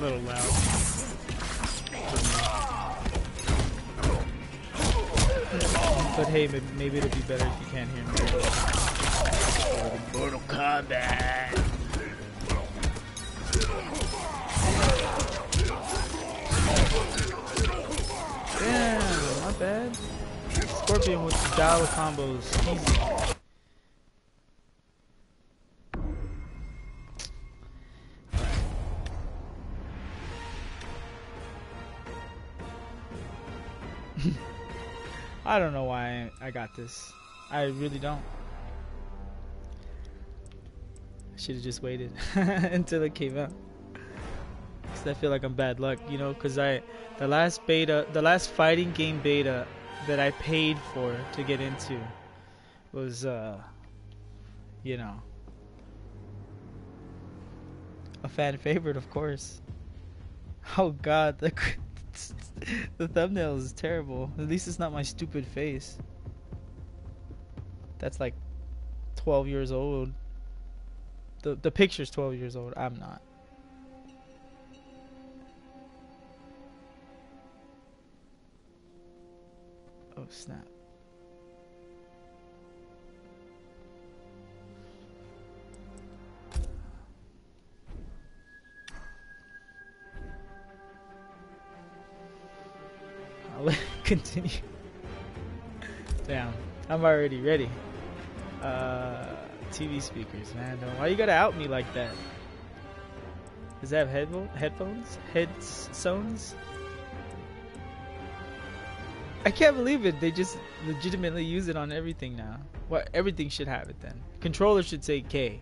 A little loud. But hey, maybe it'll be better if you can't hear me. Mortal Kombat. Damn, not bad. Scorpion with the dial combos. Easy. I don't know why I got this. I really don't. I should have just waited until it came out. Cause I feel like I'm bad luck, you know, cause I the last beta, the last fighting game beta that I paid for to get into was uh you know a fan favorite, of course. Oh god, the the thumbnail is terrible. At least it's not my stupid face. That's like 12 years old. The the picture's 12 years old. I'm not. Oh snap. I'll continue. Damn, I'm already ready. Uh, TV speakers, man. Why you gotta out me like that? Does that have headphones? Headphones? Headphones? I can't believe it. They just legitimately use it on everything now. What? Well, everything should have it then. Controller should say K.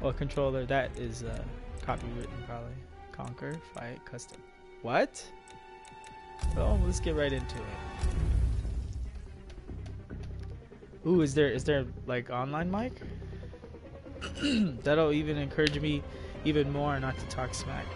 Well, controller, that is uh, copywritten probably. Conquer, fight, custom. What? Well, let's get right into it. Ooh, is there is there like online mic? That'll even encourage me even more not to talk smack.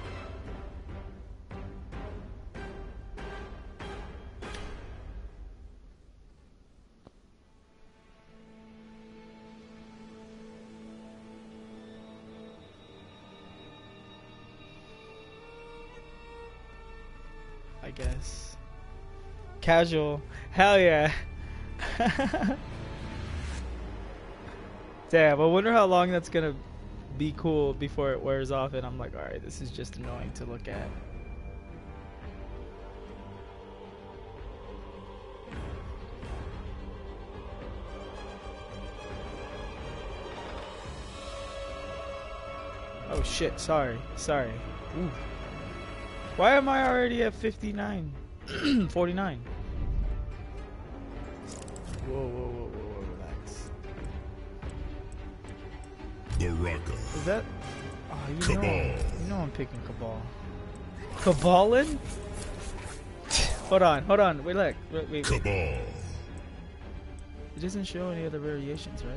Casual. Hell yeah. Damn, I wonder how long that's gonna be cool before it wears off and I'm like, alright, this is just annoying to look at. Oh shit, sorry, sorry. Ooh. Why am I already at 59? 49. Whoa, whoa, whoa, whoa, whoa, relax. Baraka. Is that? Oh, you Kabal. know, you know I'm picking Kabal. Cabalin? hold on, hold on. Wait, look. Wait, wait, wait. Kabal. It doesn't show any other variations, right?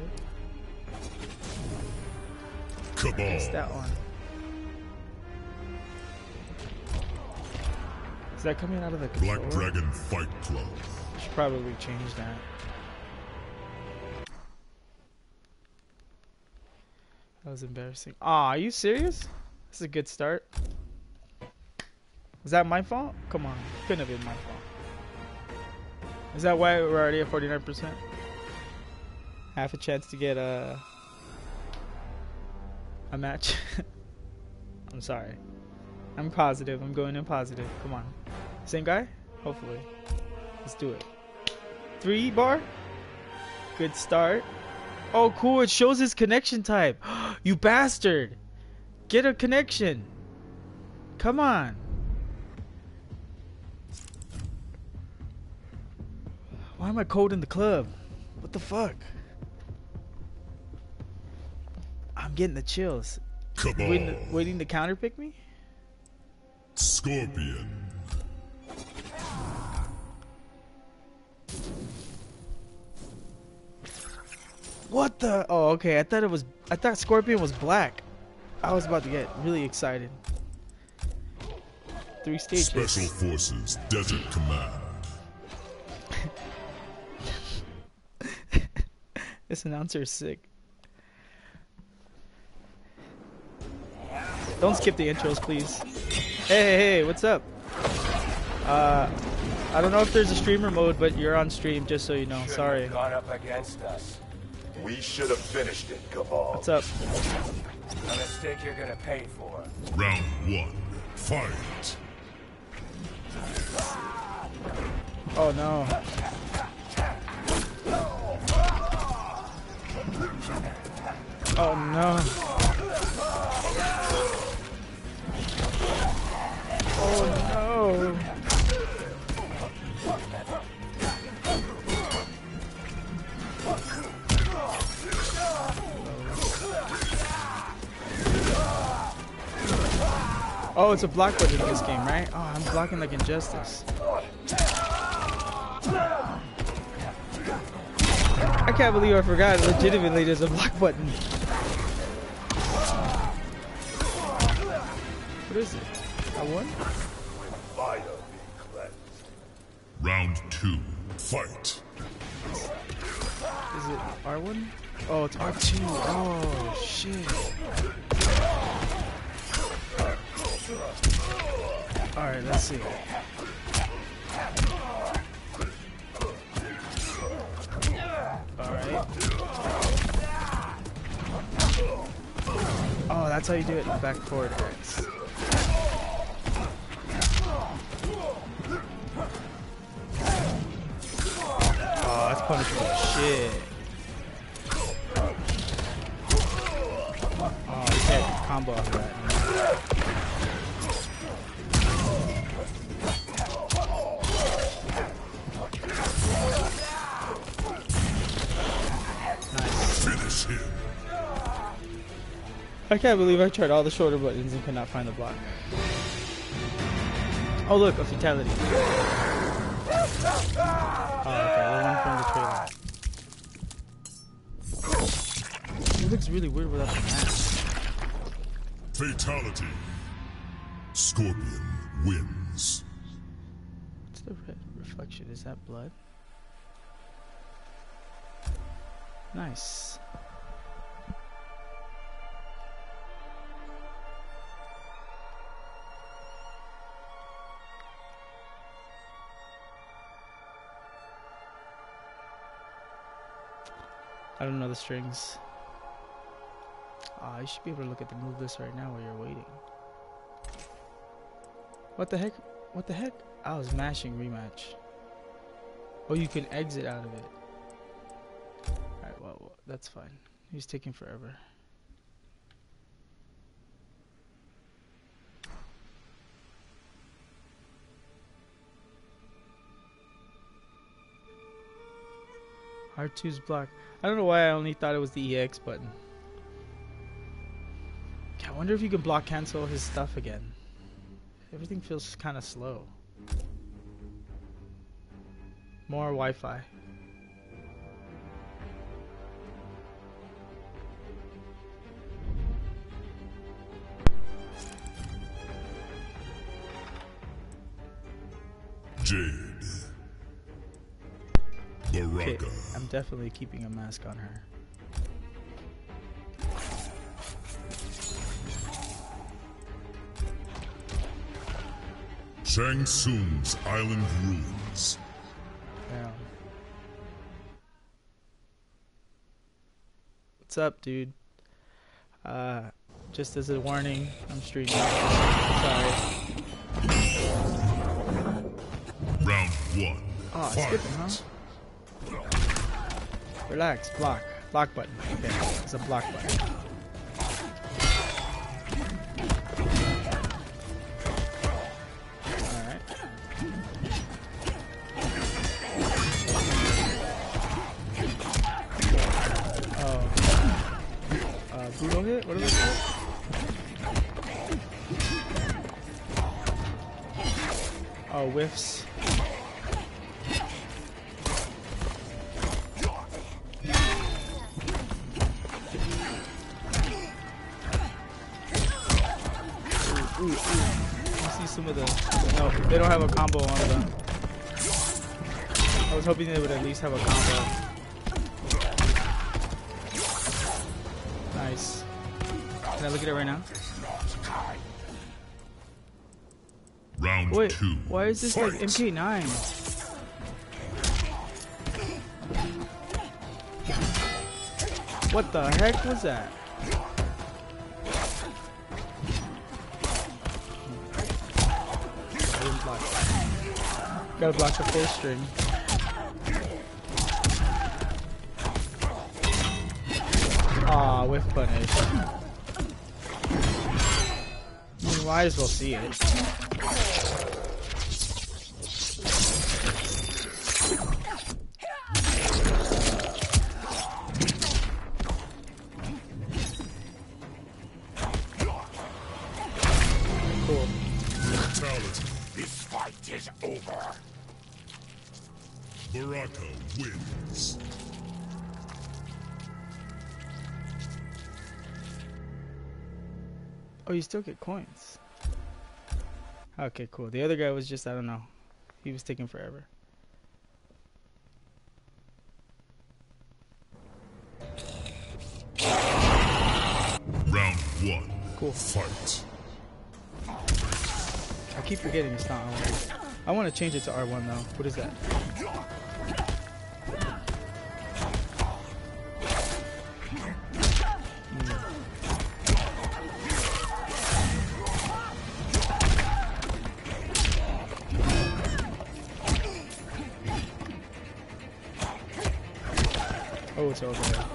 Kabal. It's that one. Is that coming out of the controller? Black Dragon Fight Club. Should probably change that. Was embarrassing. Aw, are you serious? This is a good start. Is that my fault? Come on. Couldn't have been my fault. Is that why we're already at 49%? Half a chance to get a a match. I'm sorry. I'm positive. I'm going in positive. Come on. Same guy? Hopefully. Let's do it. Three bar? Good start. Oh, cool. It shows his connection type. you bastard. Get a connection. Come on. Why am I cold in the club? What the fuck? I'm getting the chills. Kabal. Waiting, waiting to counter pick me? Scorpion. What the? Oh, okay. I thought it was. I thought Scorpion was black. I was about to get really excited. Three stages. Special Forces Desert Command. This announcer is sick. Don't skip the intros, please. Hey, hey, hey, what's up? Uh, I don't know if there's a streamer mode, but you're on stream, just so you know. Sorry. Gone up against us. We should have finished it, Kabal. What's up? A mistake you're gonna pay for. Round one. Fight. Oh no. Oh no. Oh, it's a block button in this game, right? Oh, I'm blocking like Injustice. I can't believe I forgot. Legitimately, there's a block button. What is it? I won? Back forward X. I can't believe I tried all the shoulder buttons and could not find the block. Oh look, a fatality. Oh, okay, one from the trailer. It looks really weird without the mask. Fatality. Scorpion wins. What's the red reflection? Is that blood? Nice. I don't know the strings. Ah, you should be able to look at the move list right now while you're waiting. What the heck? What the heck? I was mashing rematch. Oh, you can exit out of it. Alright, well, well, that's fine. He's taking forever. R2's block. I don't know why I only thought it was the EX button. I wonder if you can block cancel his stuff again. Everything feels kind of slow. More Wi-Fi. Jade. Okay, I'm definitely keeping a mask on her. Shang Tsung's Island Ruins. Yeah. What's up, dude? Uh, just as a warning, I'm streaming. Sorry. Round one. Oh, I Fight. skipped him, huh? Relax, block. Block button. Okay, it's a block button. Was hoping they would at least have a combo. Nice. Can I look at it right now? Round Wait, two. why is this like Fight. MK9? What the heck was that? I didn't block. Gotta block the full string. Aw, whiff punish. You might as well see it. This fight is over. Baraka wins. Oh, you still get coins. Okay, cool. The other guy was just, I don't know. He was taking forever. Round one. Cool. Fight. I keep forgetting it's not R1. I want to change it to R1 though. What is that? It's over there.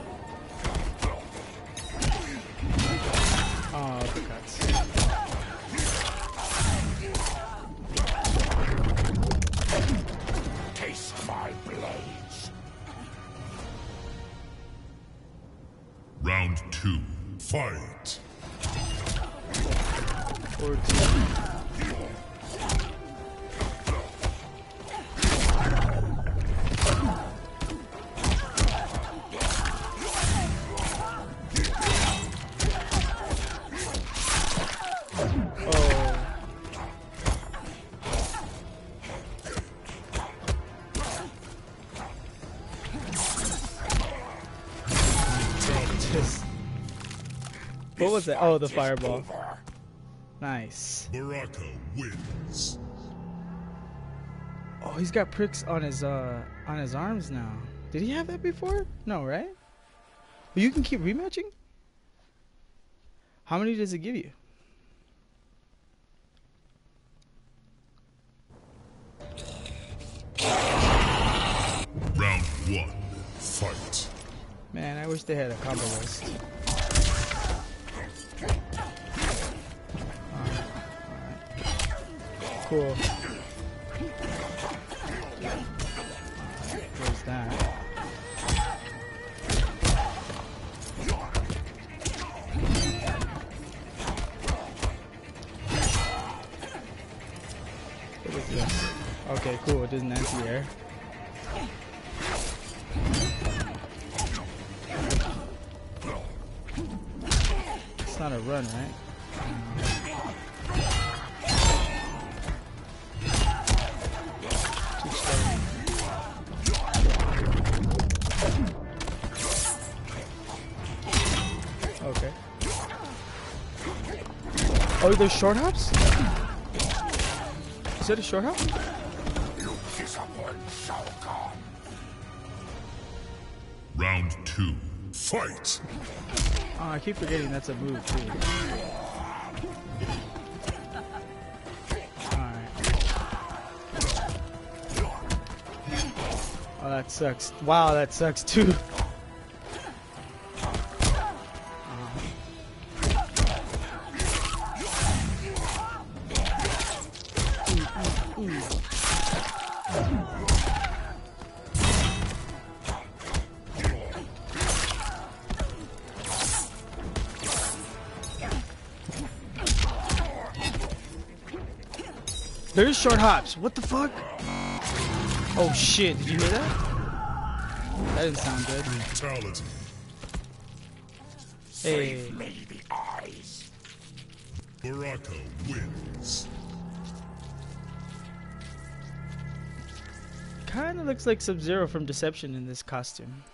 What was that? Oh, the fireball. Nice. Baraka wins. Oh, he's got pricks on his uh on his arms now. Did he have that before? No, right? But you can keep rematching. How many does it give you? Round one. Fight. Man, I wish they had a combo list. Cool. That? What is this? Okay, cool. It doesn't anti-air. It's not a run, right? Oh, there's short hops? Is that a short hop? You disappoint Shao Kahn. Round two. Fight. Oh, I keep forgetting that's a move too. Alright. Oh, that sucks. Wow, that sucks too. Short hops. What the fuck? Oh shit, did you hear that? That didn't sound good. Fatality. Hey. Me the eyes. Baraka wins. Kinda looks like Sub Zero from Deception in this costume.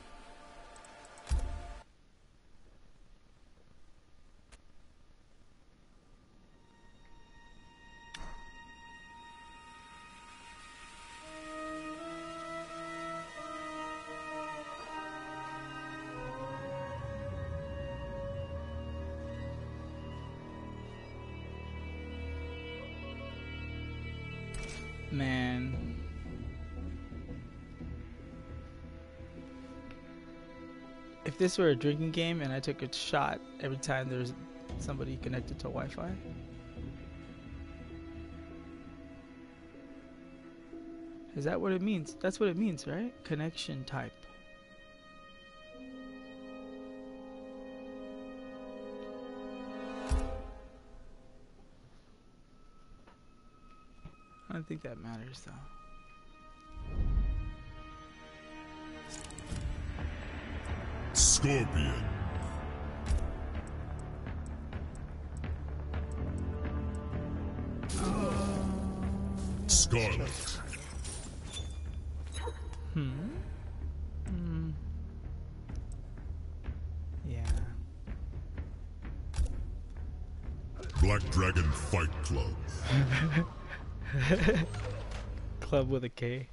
If this were a drinking game and I took a shot every time there's somebody connected to Wi-Fi. Is that what it means? That's what it means, right? Connection type. I don't think that matters though. Scorpion. Skarlet. Hmm. Hmm. Yeah. Black Dragon Fight Club. Club with a K.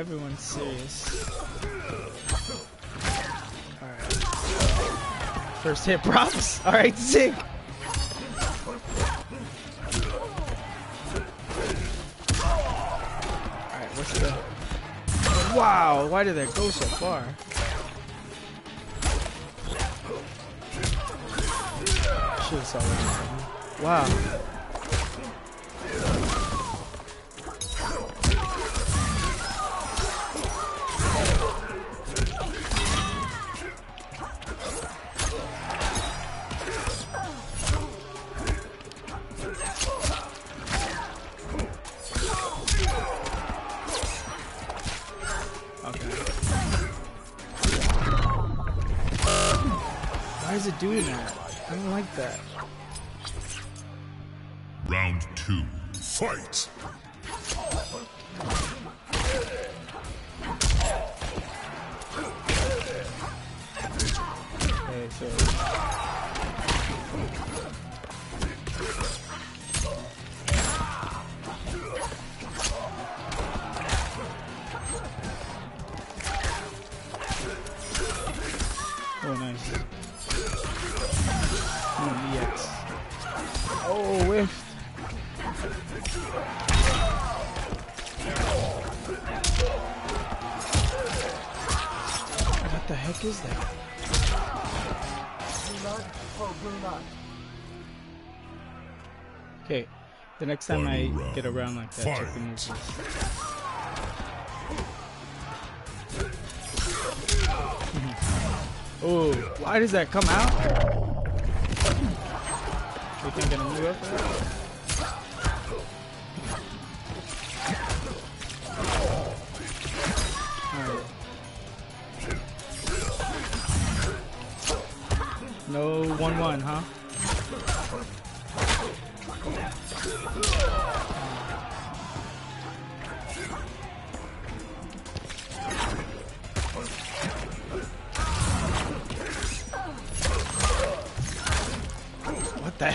Everyone's serious. Alright. First hit props. Alright, Zig. Alright, what's the Wow, why did that go so far? Should've saw that. Wow. Next time I round. get around like that, check the moves. Oh, why does that come out? You think I'm gonna move up for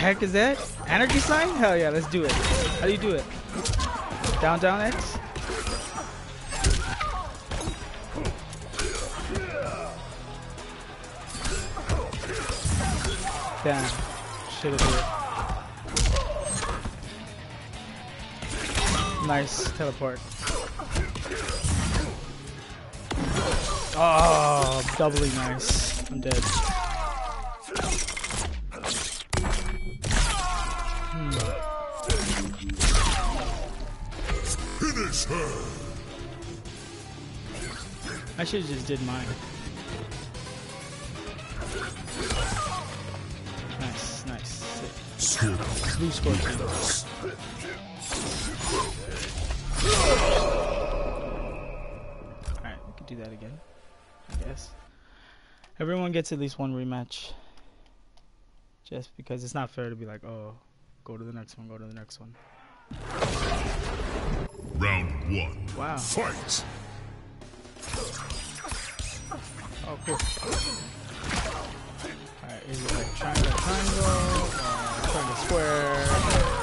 heck is that? Anarchy sign? Hell yeah, let's do it. How do you do it? Down, down, X? Damn. Should've Nice teleport. Oh, doubly nice. I'm dead. Her. I should have just did mine. Nice, nice. Blue scorpion. Everyone gets at least one rematch. Just because it's not fair to be like, oh, go to the next one, go to the next one. Round one. Wow. Fight. Oh, cool. Alright, is it like triangle, triangle, or triangle, square?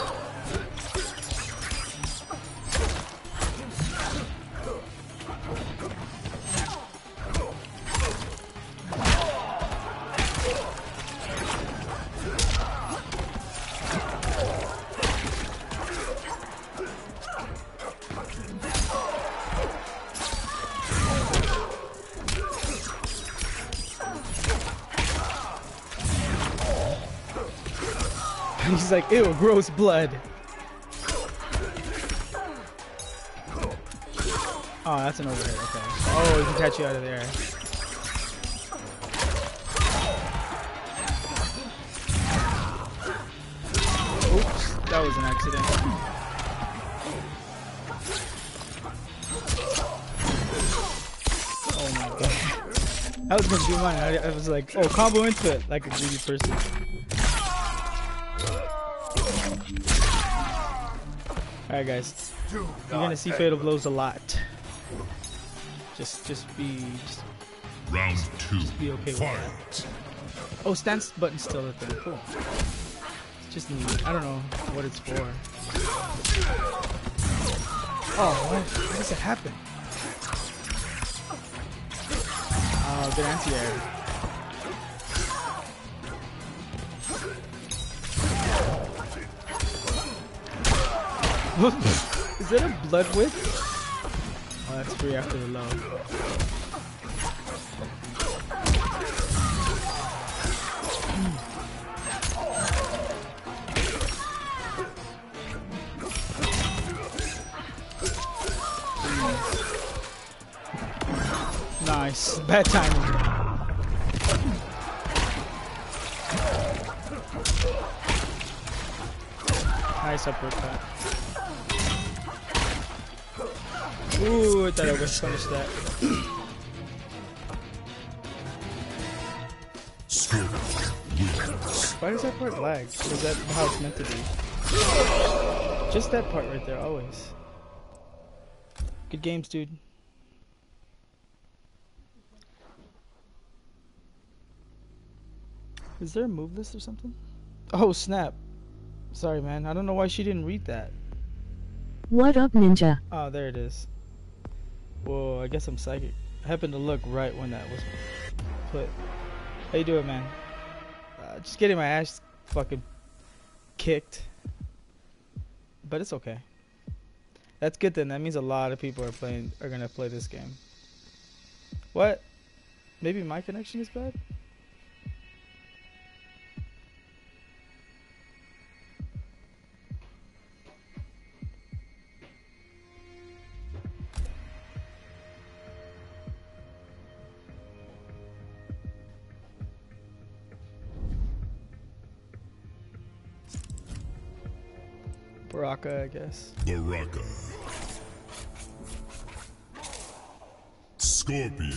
Like, ew, gross blood. Oh, that's an overhead. Okay. Oh, he can catch you out of there. Oops, that was an accident. Oh my god. I was gonna do mine. I, I was like, oh, combo into it like a greedy person. Alright, guys. You're gonna see fatal blows a lot. Just, just be, just Round two. be okay with that. Fight. Oh, stance button's still up there. Cool. It's just neat. I don't know what it's for. Oh, what? What does it happen? Oh, good anti-air. Is that a blood whip? Oh, that's free after the low. Nice. Bad timing. Nice uppercut. Ooh, I thought I was that. Why does that part lag? Is that how it's meant to be? Just that part right there, always. Good games, dude. Is there a move list or something? Oh, snap. Sorry, man. I don't know why she didn't read that. What up, Ninja? Oh, there it is. Whoa, I guess I'm psychic. I happened to look right when that was put. How you doing, man? Uh, just getting my ass fucking kicked. But it's okay. That's good then. That means a lot of people are playing are gonna play this game. What? Maybe my connection is bad? Baraka, I guess. Baraka. Scorpion.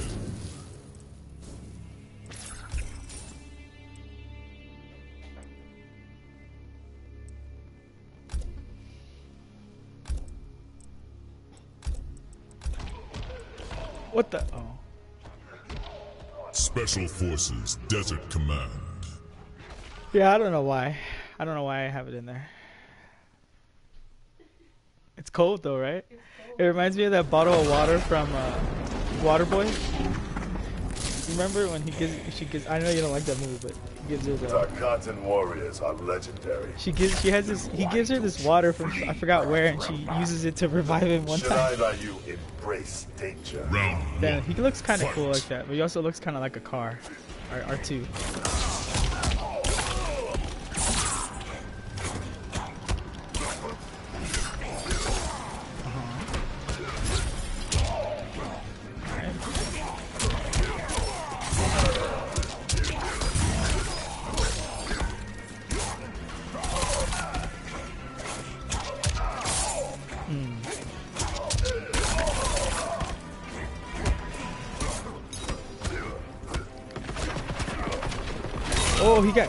What the? Oh. Special Forces Desert Command. Yeah, I don't know why. I don't know why I have it in there. It's cold though, right? Cold. It reminds me of that bottle of water from uh, Waterboy. Remember when he gives she gives I know you don't like that movie, but he gives her the Our content warriors are legendary. She gives she has this he gives her this water from I forgot where and she uses it to revive him one time. Should you embrace danger? Damn, he looks kinda cool like that, but he also looks kinda like a car. R R2.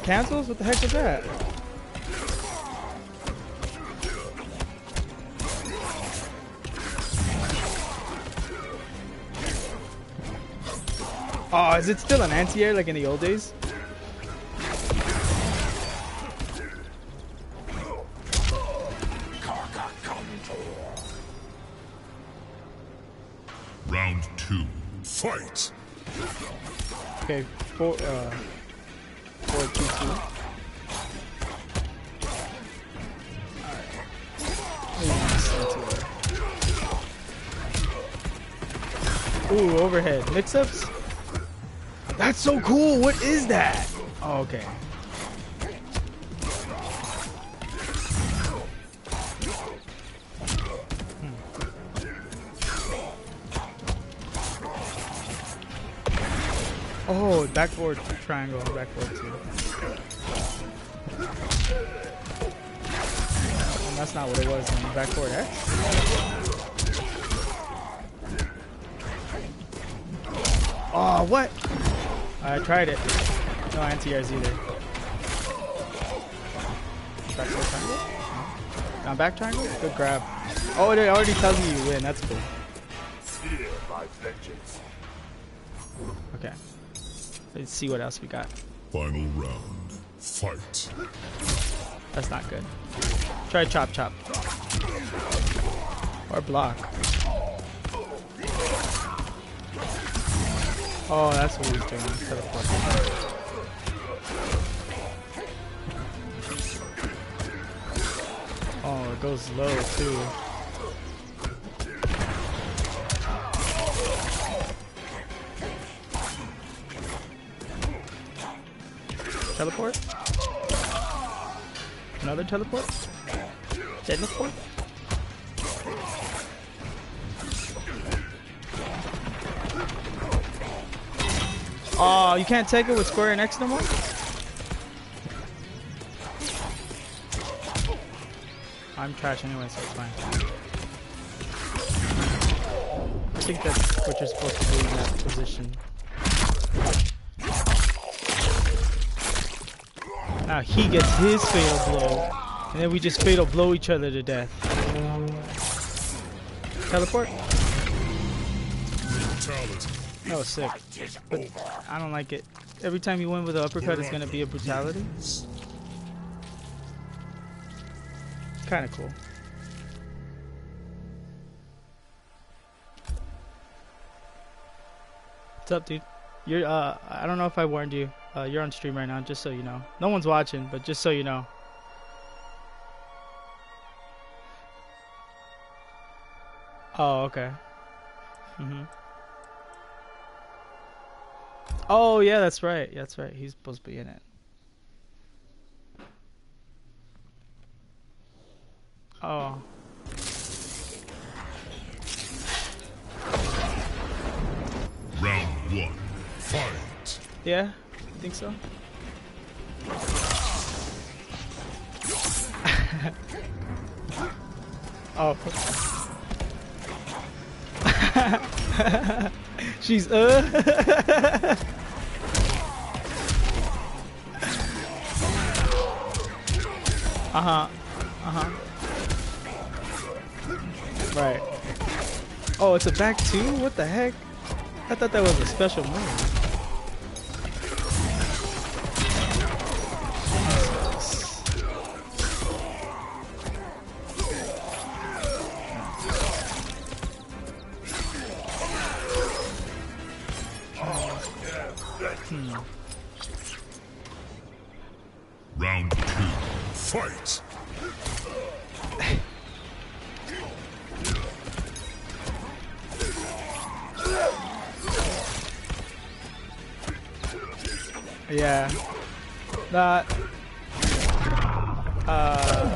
Cancels? What the heck was that? Oh, is it still an anti-air like in the old days? mix-ups? That's so cool! What is that? Oh, okay. Hmm. Oh, backboard triangle, backboard too. And that's not what it was in backboard X? Oh, what? I tried it. No anti-airs either. Backboard triangle? No. Now back triangle? Good grab. Oh, it already tells you you win. That's cool. Fear my vengeance. Okay. Let's see what else we got. Final round. Fight. That's not good. Try chop chop. Or block. Oh, that's what he's doing. Oh, it goes low too. Teleport? Another teleport? Teleport? Oh, you can't take it with square and X no more? I'm trash anyway, so it's fine. I think that's what you're supposed to do in that position. Now he gets his fatal blow, and then we just fatal blow each other to death. Teleport? That was sick. But I don't like it. Every time you win with an uppercut, it's gonna be a brutality. Kind of cool. What's up, dude? You're uh, I don't know if I warned you. Uh, you're on stream right now, just so you know. No one's watching, but just so you know. Oh, okay. Mhm. Oh yeah, that's right. That's right. He's supposed to be in it. Oh. Round one. Fight. Yeah? You think so? oh. She's uh Uh-huh. Uh-huh. Right. Oh, it's a back two? What the heck? I thought that was a special move.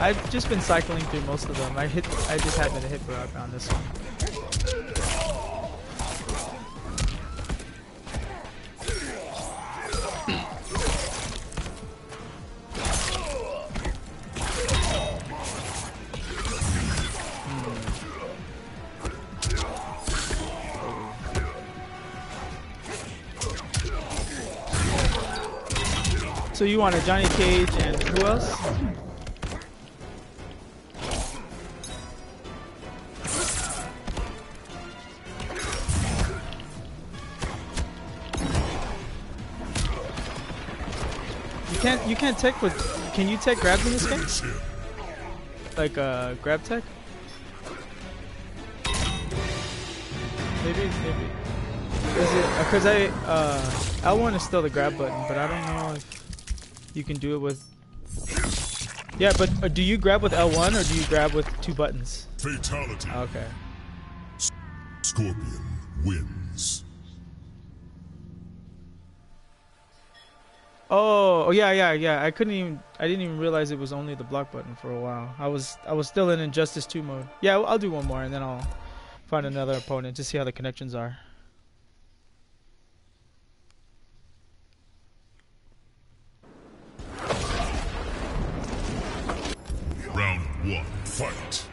I've just been cycling through most of them. I hit. I just happened to hit Baraka on this one. So you want a Johnny Cage and who else? You can't. Tech with. Can you tech grabs in this game? Like uh, grab tech? Maybe. Maybe. Is it? Because I uh, L1 is still the grab button, but I don't know if you can do it with. Yeah, but uh, do you grab with L1 or do you grab with two buttons? Fatality. Okay. Scorpion wins. Oh, oh, yeah, yeah, yeah. I couldn't even. I didn't even realize it was only the block button for a while. I was, I was still in Injustice 2 mode. Yeah, I'll do one more and then I'll find another opponent to see how the connections are. Round one, fight.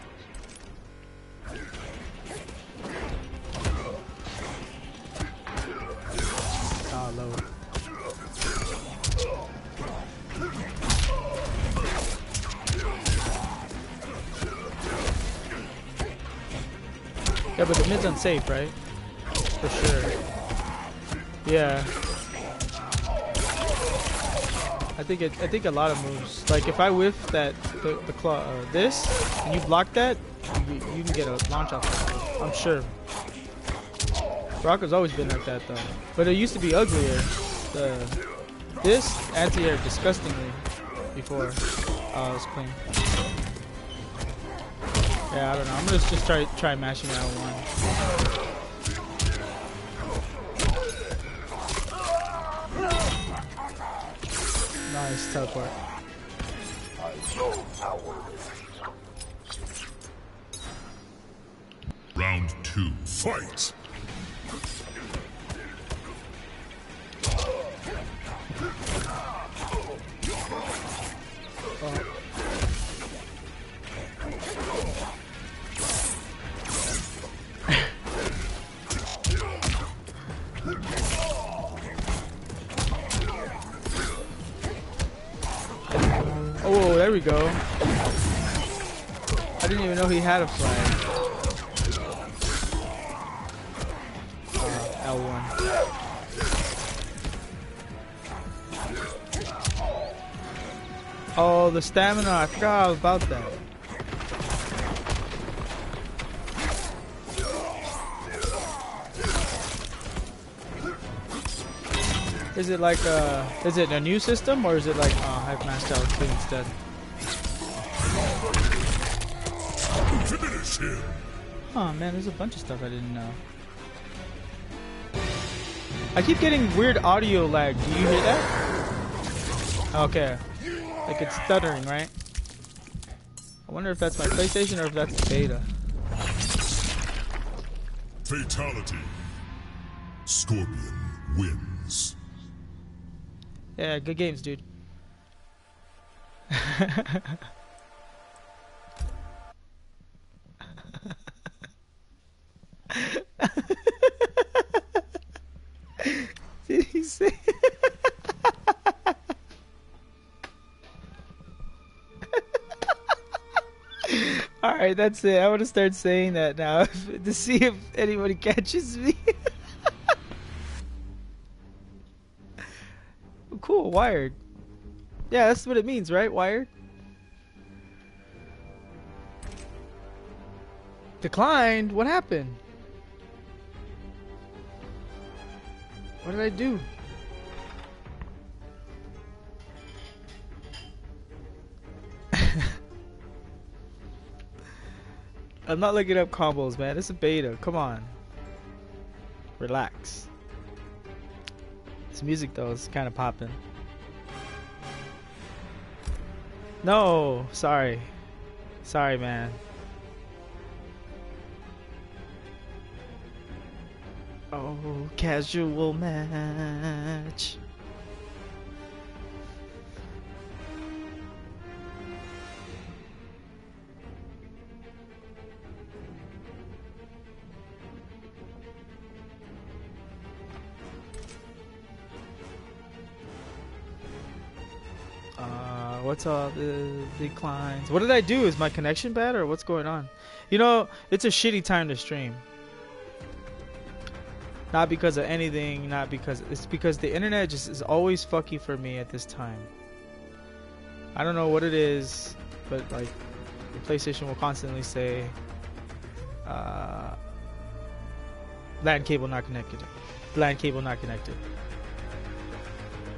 But the mid's unsafe, right? For sure. Yeah. I think it. I think a lot of moves. Like if I whiff that the, the claw, uh, this, and you block that, you, you can get a launch off. That. I'm sure. Rocco's always been like that though. But it used to be uglier. The this anti-air disgustingly before uh, it was clean. Yeah, I don't know. I'm gonna just try try mashing out one. Nice teleport. Round two, fight. Go. I didn't even know he had a flag. Uh, L1. Oh, the stamina. I forgot about that. Is it like a, is it a new system or is it like uh I've mastered out instead? Him. Oh man, there's a bunch of stuff I didn't know. I keep getting weird audio lag. Do you hear that? Okay. Like it's stuttering, right? I wonder if that's my PlayStation or if that's the beta. Fatality. Scorpion wins. Yeah, good games, dude. that's it. I want to start saying that now to see if anybody catches me. cool, wired. Yeah, that's what it means, right? Wired. Declined. What happened? What did I do? I'm not looking up combos, man. It's a beta. Come on. Relax. This music though is kind of popping. No, sorry. Sorry, man. Oh, casual match. What's up? The declines. What did I do? Is my connection bad or what's going on? You know, it's a shitty time to stream. Not because of anything, not because it's because the internet just is always fucky for me at this time. I don't know what it is, but like the PlayStation will constantly say uh LAN cable not connected. LAN cable not connected.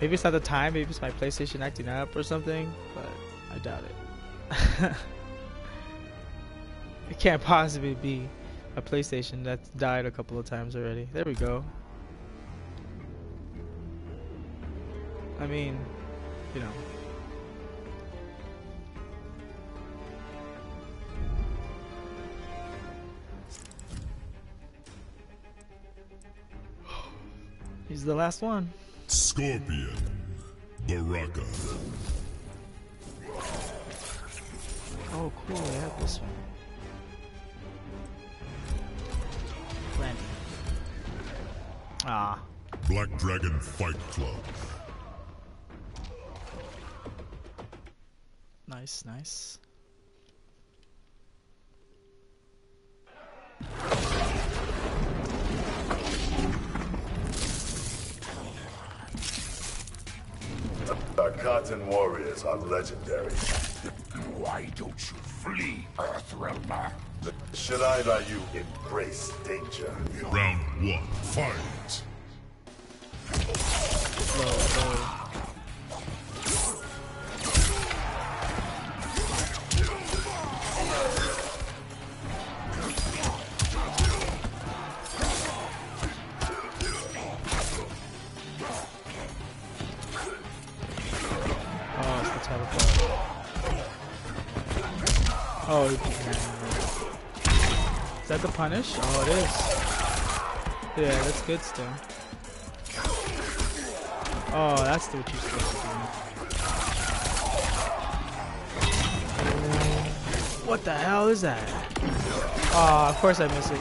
Maybe it's not the time, maybe it's my PlayStation acting up or something, but I doubt it. it can't possibly be a PlayStation that's died a couple of times already. There we go. I mean, you know. He's the last one. Scorpion. Baraka. Oh, cool. I have this one? Landing. Ah. Black Dragon Fight Club. Nice, nice. Our Tarkatan warriors are legendary. Why don't you flee, Earthrealmer? Should I let you embrace danger? Round one, fight. Punish? Oh, it is. Yeah, that's good still. Oh, that's what you're supposed to do. What the hell is that? Oh, of course I miss it.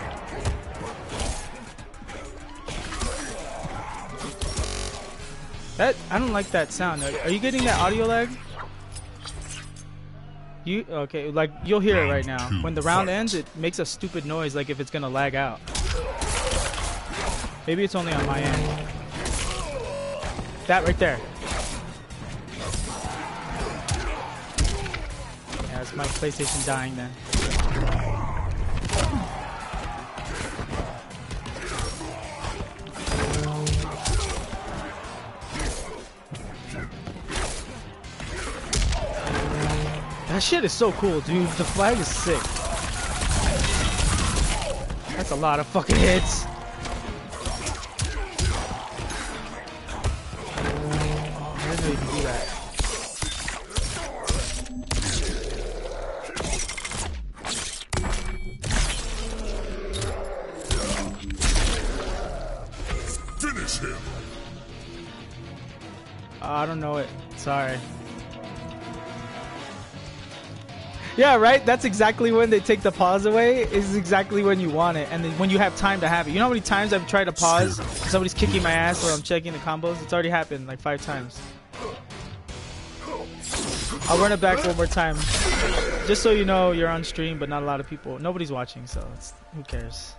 That I don't like that sound. Are, are you getting that audio lag? You okay? Like you'll hear it right now. When the round ends, it makes a stupid noise, like if it's gonna lag out. Maybe it's only on my end. That right there. Yeah, it's my PlayStation dying then. That shit is so cool, dude. The flag is sick. That's a lot of fucking hits. Yeah, right? That's exactly when they take the pause away, is exactly when you want it. And then when you have time to have it. You know how many times I've tried to pause, somebody's kicking my ass or I'm checking the combos? It's already happened like five times. I'll run it back one more time. Just so you know, you're on stream, but not a lot of people. Nobody's watching, so it's, who cares?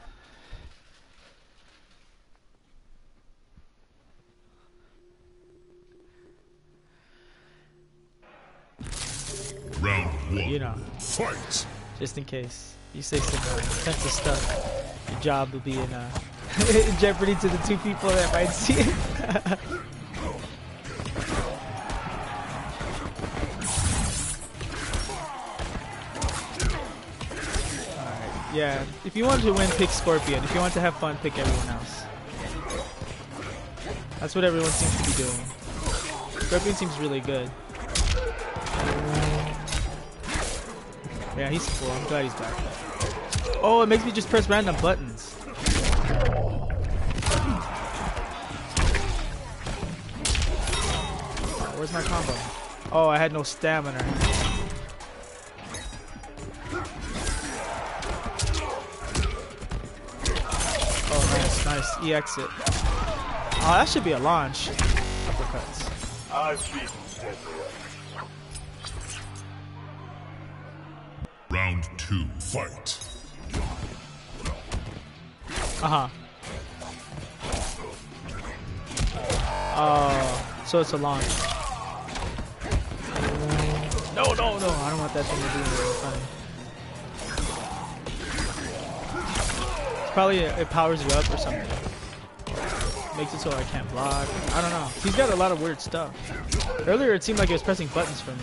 Round one, You know, fight. just in case. You say some uh, sensitive stuff, your job will be in, uh, in jeopardy to the two people that might see it. Yeah. If you want to win, pick Scorpion. If you want to have fun, pick everyone else. That's what everyone seems to be doing. Scorpion seems really good. Yeah, he's cool. I'm glad he's back. Oh, it makes me just press random buttons. Where's my combo? Oh, I had no stamina. Oh, nice, nice. E exit. Oh, that should be a launch. Uppercuts. Round two, fight. Uh huh. Oh, so it's a launch. No, no, no! I don't want that thing to do anything funny. It's probably it powers you up or something. Makes it so I can't block. I don't know. He's got a lot of weird stuff. Earlier it seemed like he was pressing buttons for me.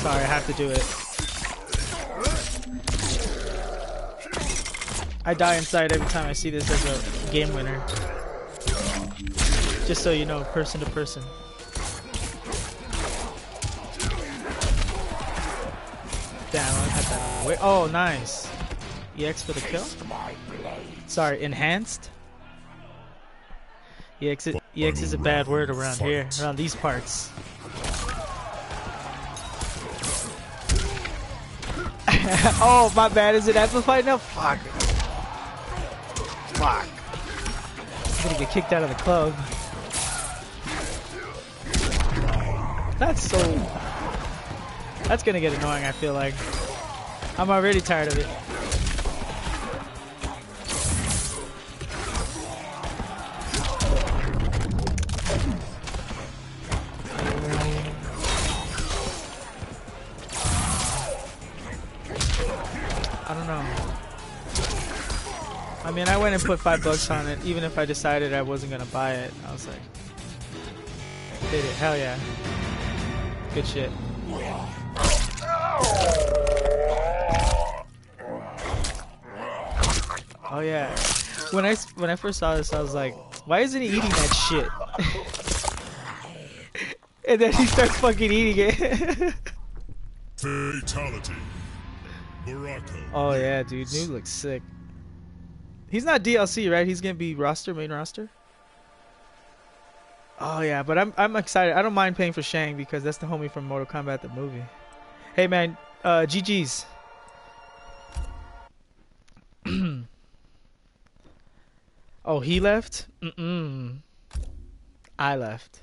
Sorry, I have to do it. I die inside every time I see this as a game winner. Just so you know, person to person. Damn, I that. Oh, nice. EX for the kill? Sorry, enhanced? EX. EX is a bad word around here, around these parts. oh, my bad. Is it amplified now? Fuck. Fuck. I'm gonna get kicked out of the club. That's so. That's gonna get annoying, I feel like. I'm already tired of it. Went and put five bucks on it, even if I decided I wasn't gonna buy it. I was like, did it? Hell yeah. Good shit. Oh yeah. When I when I first saw this, I was like, why isn't he eating that shit? and then he starts fucking eating it. Fatality. Baraka. oh yeah, dude, Noob looks sick. He's not DLC, right? He's gonna be roster, main roster. Oh yeah, but I'm I'm excited. I don't mind paying for Shang because that's the homie from Mortal Kombat the movie. Hey man, uh, GG's. oh, he left. Mm-mm. I left.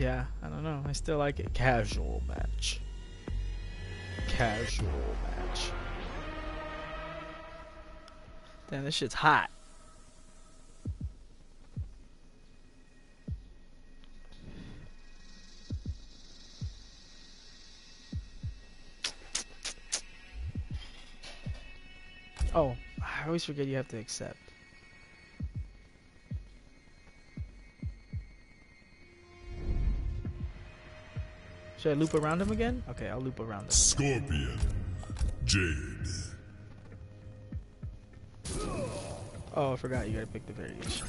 Yeah, I don't know. I still like it. Casual match. Casual match. Damn, this shit's hot. Oh, I always forget you have to accept. Should I loop around him again? Okay, I'll loop around him. Scorpion. Jade. Oh, I forgot you gotta pick the variation.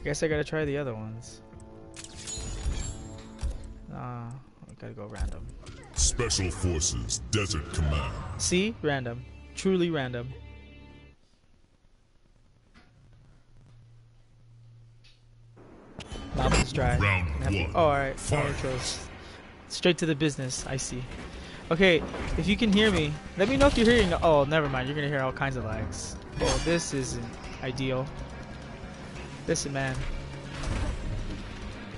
I guess I gotta try the other ones. Nah, I gotta go random. Special Forces Desert Command. See? Random. Truly random. Is dry. Round one. Oh, alright. No Fight. intros. Straight to the business. I see. Okay, if you can hear me, let me know if you're hearing. Oh, never mind. You're gonna hear all kinds of lags. Oh, this isn't ideal. Listen, man.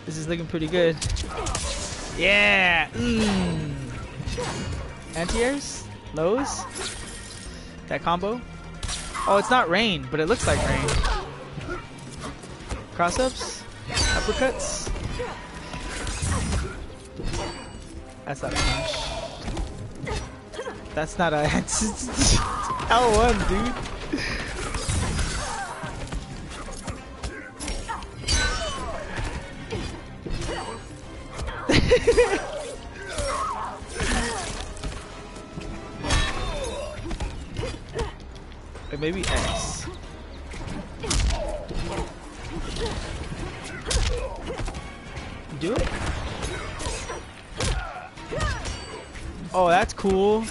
This is looking pretty good. Yeah. Mmm. Anti-airs? Lows? That combo? Oh, it's not rain, but it looks like rain. Cross-ups? Uppercuts? That's not a punch. That's not a L1, dude. Maybe X. cool.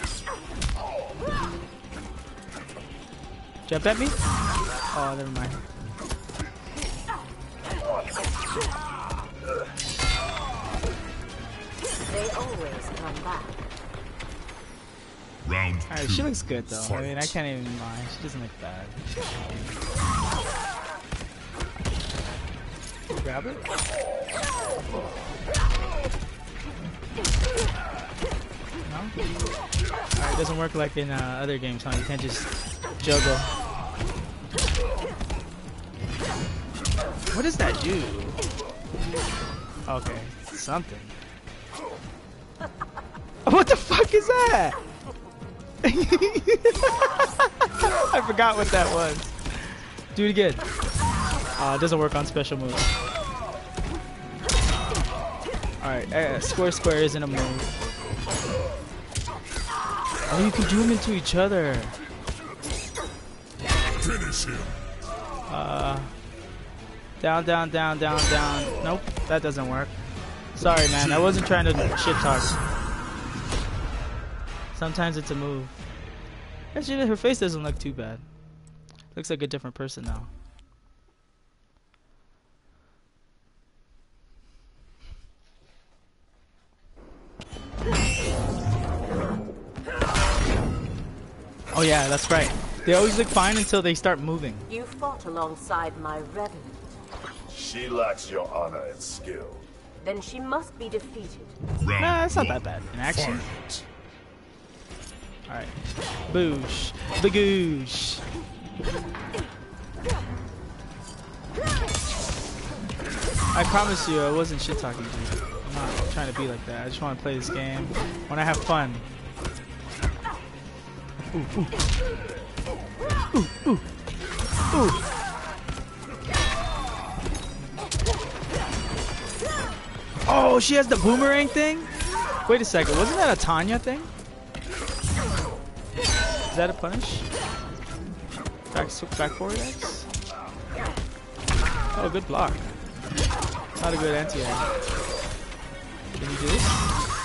Jump at me? Oh, never mind. They always come back. Round Alright, two. she looks good though. I mean, I can't even lie. She doesn't look bad. Grab it? No? It doesn't work like in uh, other games, huh? You can't just juggle. What does that do? Okay, something. What the fuck is that? I forgot what that was. Do it again. Uh, it doesn't work on special moves. Alright, uh, square square isn't a move. Oh, you can do them into each other. Finish him. Uh, down, down, down, down, down. Nope, that doesn't work. Sorry, man. I wasn't trying to shit talk. Sometimes it's a move. Actually, her face doesn't look too bad. Looks like a different person now. Oh yeah, that's right. They always look fine until they start moving. You fought alongside my revenant. She lacks your honor and skill. Then she must be defeated. Round Nah, it's not that bad in action. Alright. Boosh. the Bagoosh. I promise you, I wasn't shit talking to you. I'm not trying to be like that. I just want to play this game Want to have fun. Oh, she has the boomerang thing? Wait a second, wasn't that a Tanya thing? Is that a punish? Back, back forward X? Oh, good block. Not a good anti -air. Can you do this?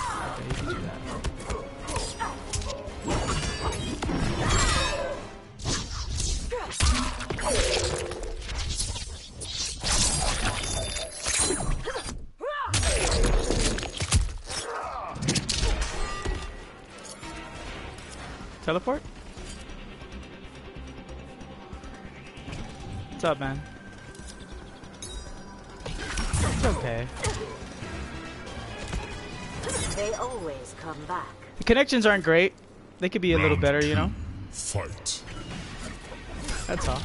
Teleport? What's up, man? It's okay. They always come back. The connections aren't great. They could be a little Round better, you know? Fight. That's all.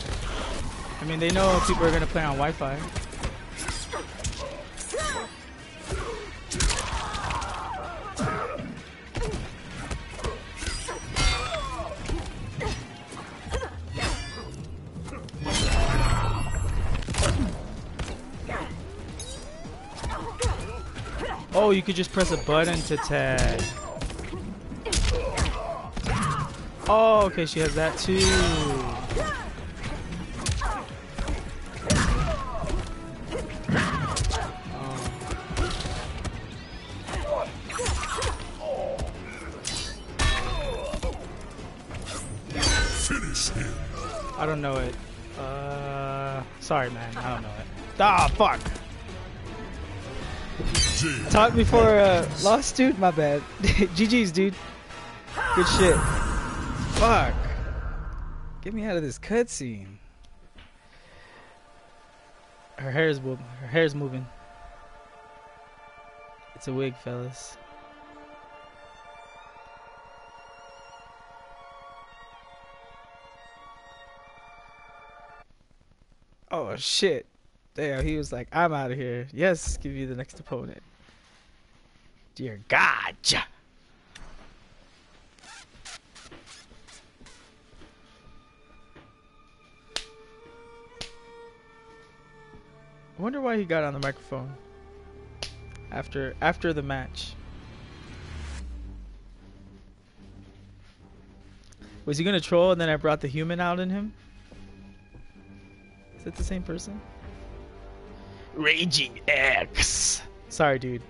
I mean, they know people are gonna play on Wi-Fi. Oh, you could just press a button to tag. Oh, okay, she has that too. I don't know it. Uh, sorry, man. I don't know it. Ah, fuck. Jade. Talk before uh, lost, dude. My bad. GG's, dude. Good shit. Fuck. Get me out of this cutscene. Her hair's her hair's moving. It's a wig, fellas. Oh shit. Damn, he was like, I'm out of here. Yes, give you the next opponent. Dear God. I wonder why he got on the microphone after after the match. Was he gonna troll and then I brought the human out in him? Is that the same person? Raging X. Sorry, dude.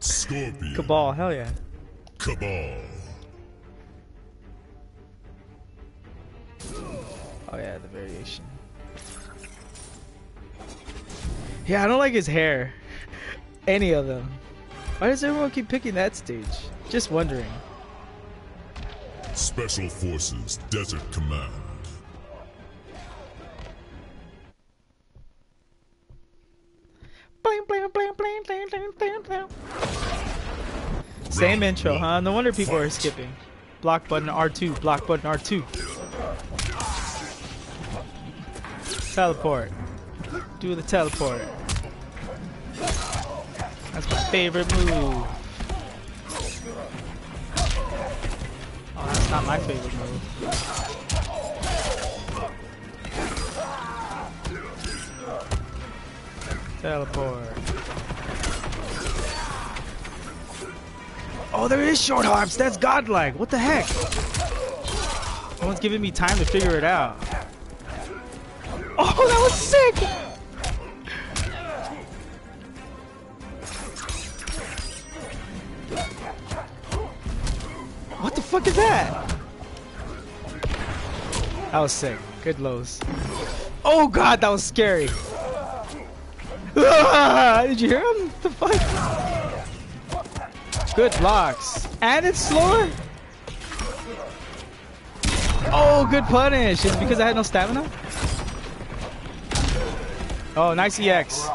Scorpion. Kabal, hell yeah. Kabal. Oh yeah, the variation. Yeah, I don't like his hair. Any of them. Why does everyone keep picking that stage? Just wondering. Special Forces Desert Command. Same intro, huh? No wonder people are skipping. Block button R2, block button R2. Teleport. Do the teleport. That's my favorite move. Oh, that's not my favorite move. Teleport. Oh, there is short hops. That's godlike. What the heck? No one's giving me time to figure it out. Oh, that was sick! Fuck is that? That was sick. Good lows. Oh god, that was scary. Ah, did you hear him? What the fuck? Good blocks. And it's slower? Oh, good punish. Is it because I had no stamina? Oh, nice EX.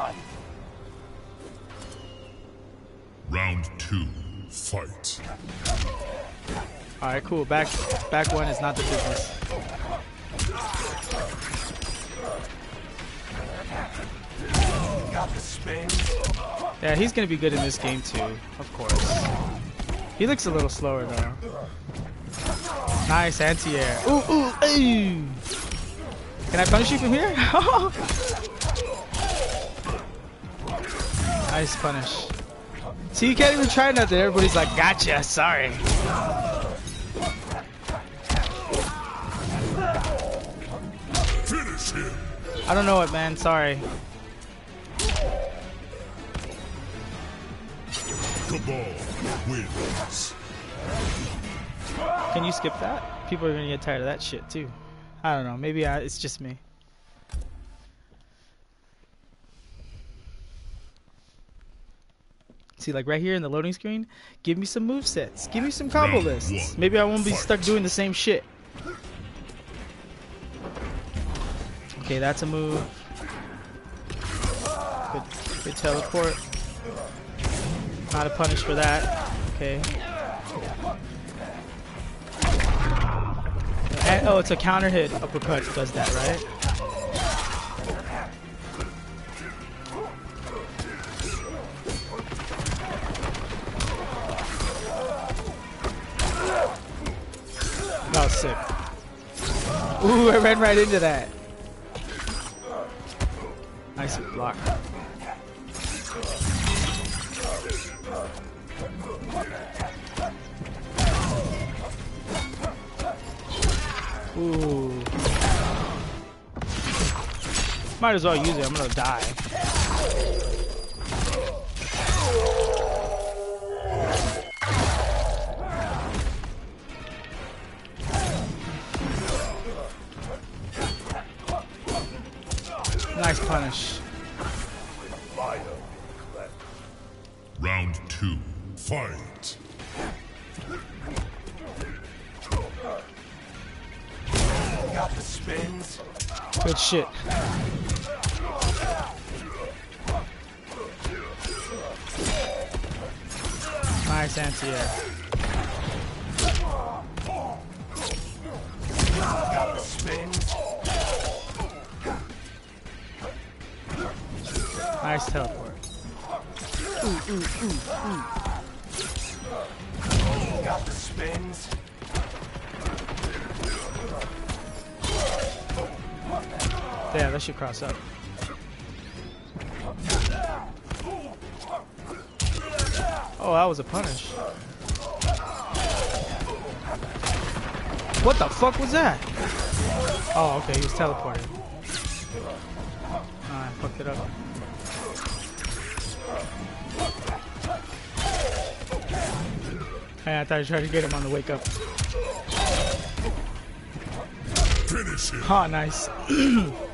Alright, cool. Back back one is not the business. Yeah, he's gonna be good in this game too, of course. He looks a little slower though. Nice anti-air. Ooh, ooh, ooh. Can I punish you from here? nice punish. See, you can't even try nothing. Everybody's like, gotcha, sorry. I don't know it, man. Sorry. Kabal wins. Can you skip that? People are gonna get tired of that shit too. I don't know. Maybe I, it's just me. See, like right here in the loading screen, give me some move sets. Give me some combo lists. Maybe I won't be stuck doing the same shit. Okay, that's a move. Good, good teleport. Not a punish for that. Okay. And, oh, it's a counter hit uppercut does that, right? That was sick. Ooh, I ran right into that. Nice block. Ooh. Might as well use it. I'm gonna die. Nice punish. Round two, fight. Got the spins. Good shit. Nice anti-air. Teleport. Got the spins. Yeah, that should cross up. Oh, that was a punish. What the fuck was that? Oh, okay, he was teleported. I thought I tried to get him on the wake up. Finish him. Nice.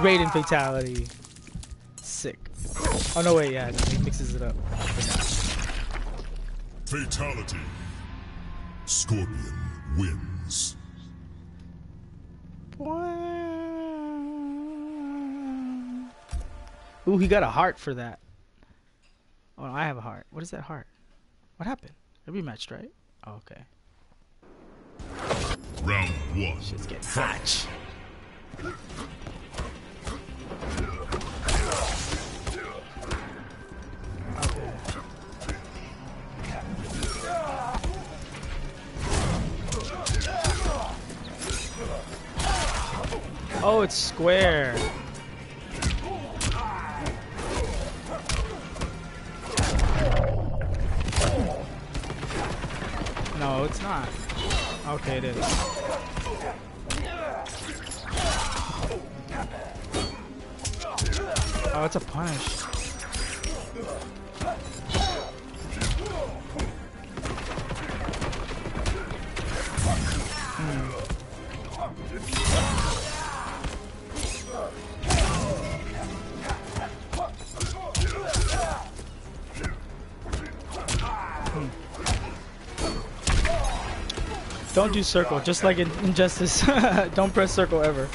Raiden fatality. Sick. Oh no, wait, yeah, he mixes it up. Fatality. Scorpion wins. Ooh, he got a heart for that. Oh, I have a heart. What is that heart? What happened? I rematched, right? Oh, okay. Round one. Shit's getting hot. Okay. Oh, it's square. No, it's not. Okay, it is. Oh, it's a punish. Don't do circle, just like in Injustice. Don't press circle ever.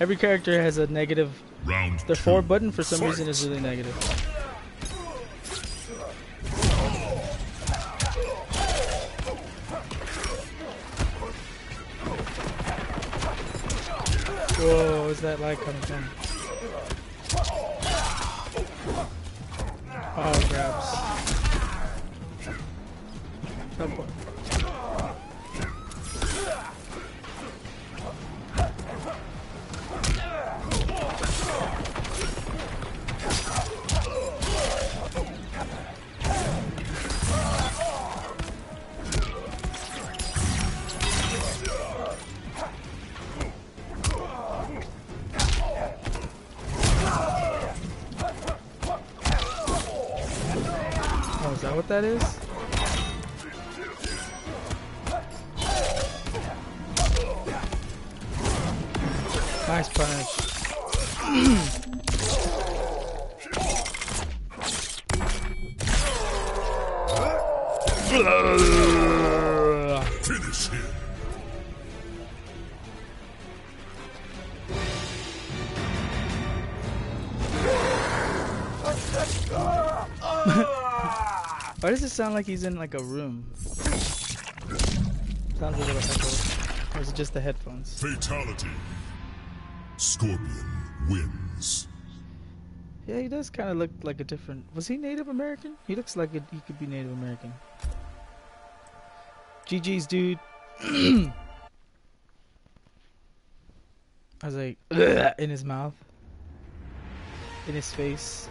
Every character has a negative. Round The forward button for some Fight. reason is really negative. Whoa, is that light coming from? Does sound like he's in like a room? Sounds a little. Or is it just the headphones? Fatality. Scorpion wins. Yeah, he does kind of look like a different. Was he Native American? He looks like it, he could be Native American. GG's, dude. I was like, in his mouth, in his face.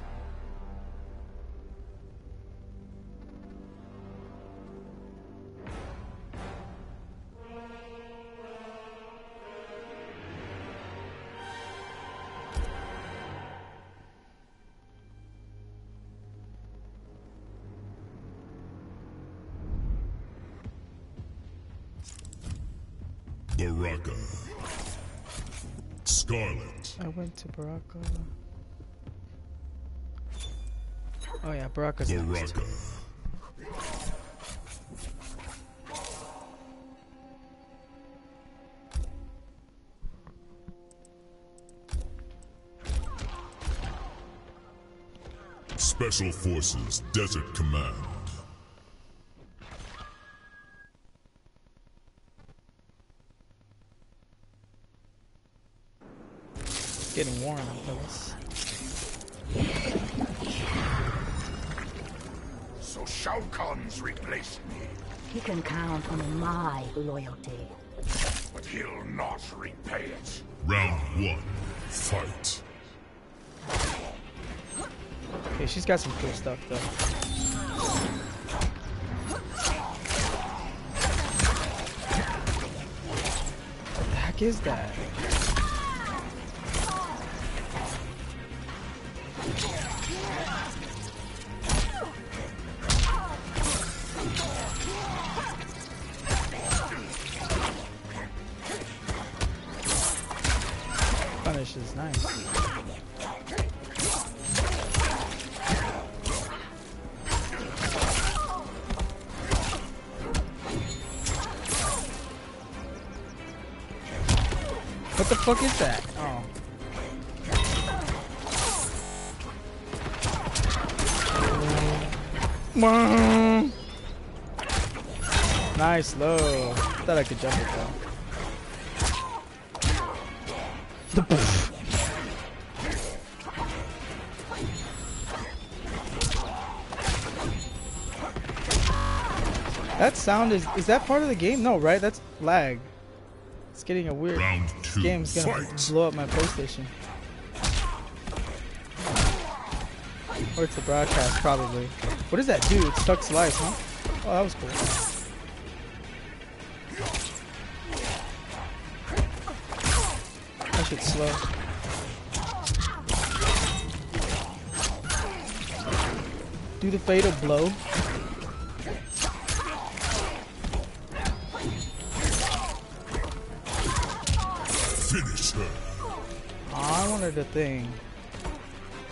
Went to Baraka. Oh yeah, Baraka's next. Baraka. Special Forces Desert Command. Getting warm, fellas. So Shao Kahn's replaced me, He can count on my loyalty. but he'll not repay it. Round one. Fight. Okay, she's got some cool stuff though. What the heck is that? Fuck is that? Oh. Nice low. Thought I could jump it though. The. That sound is is that part of the game? No, right? That's lag. It's getting a weird Round this game's gonna Fight. blow up my PlayStation. Or it's the broadcast, probably. What does that do? It stuck slice, huh? Oh, that was cool. That shit's slow. Do the fatal blow. A thing.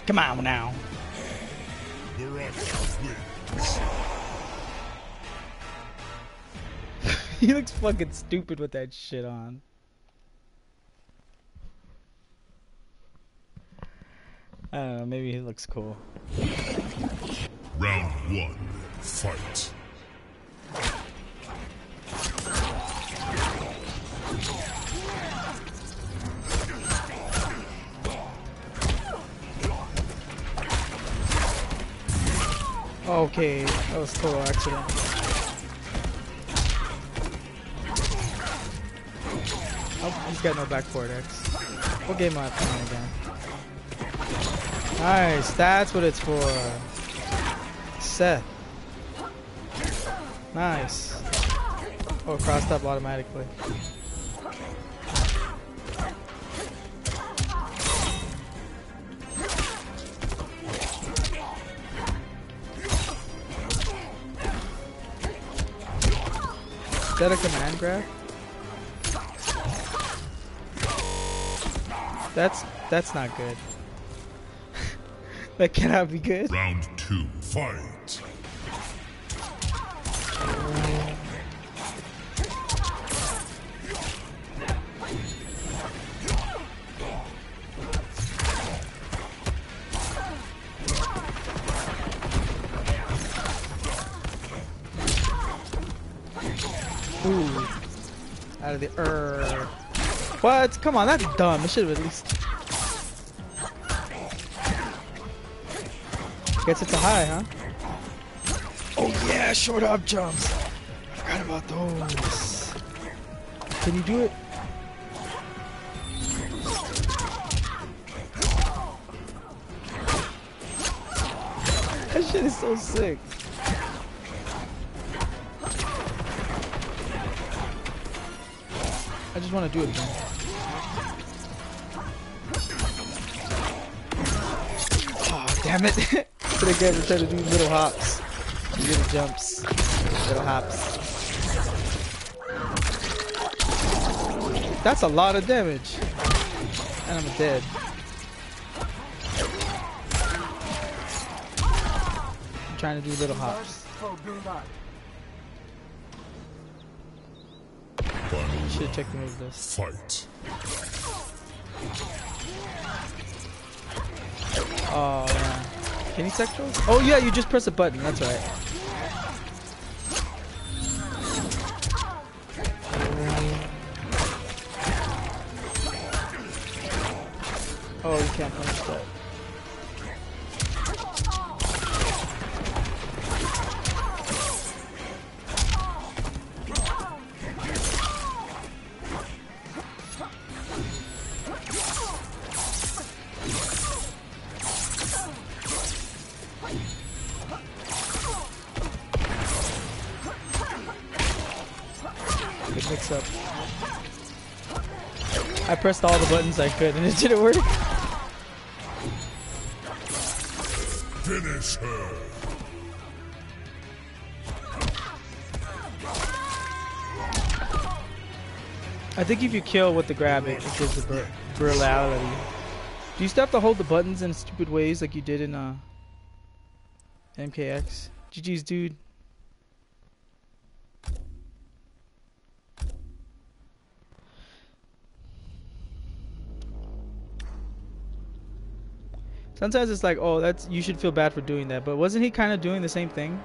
Come on now. He looks fucking stupid with that shit on. I don't know, maybe he looks cool. Round one. Fight. Okay, that was total accident. Oh, he's got no back forward X. What game am I playing again? Nice, that's what it's for. Seth. Nice. Oh, crossed up automatically. That a command grab? That's that's not good. that cannot be good. Round two. Fight. Of the er. What? Come on, that's dumb. It should have at least. Gets it to high, huh? Oh yeah, short up jumps. I forgot about those. Can you do it? That shit is so sick. Just want to do it again. Oh, damn it. Could have again try to do little hops. Little jumps. Little hops. That's a lot of damage. And I'm dead. I'm trying to do little hops. Should round. check the move list. Fight. Oh, man. Can you sectorals? Oh, yeah, you just press a button. That's right. Oh, you can't punish that. Pressed all the buttons I could and it didn't work. Finish her. I think if you kill with the grab, it, it gives the virality. Do you still have to hold the buttons in stupid ways like you did in uh, MKX? GG's, dude. Sometimes it's like, oh, that's you should feel bad for doing that, but wasn't he kind of doing the same thing?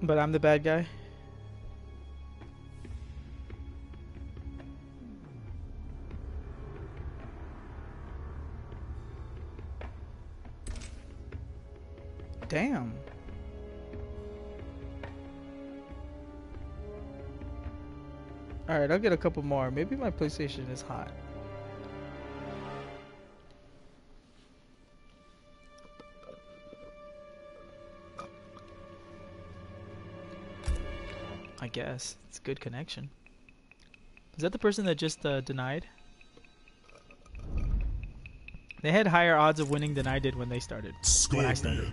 But I'm the bad guy. Damn. Alright, I'll get a couple more. Maybe my PlayStation is hot. I guess it's good connection. Is that the person that just uh, denied? They had higher odds of winning than I did when they started. When I started.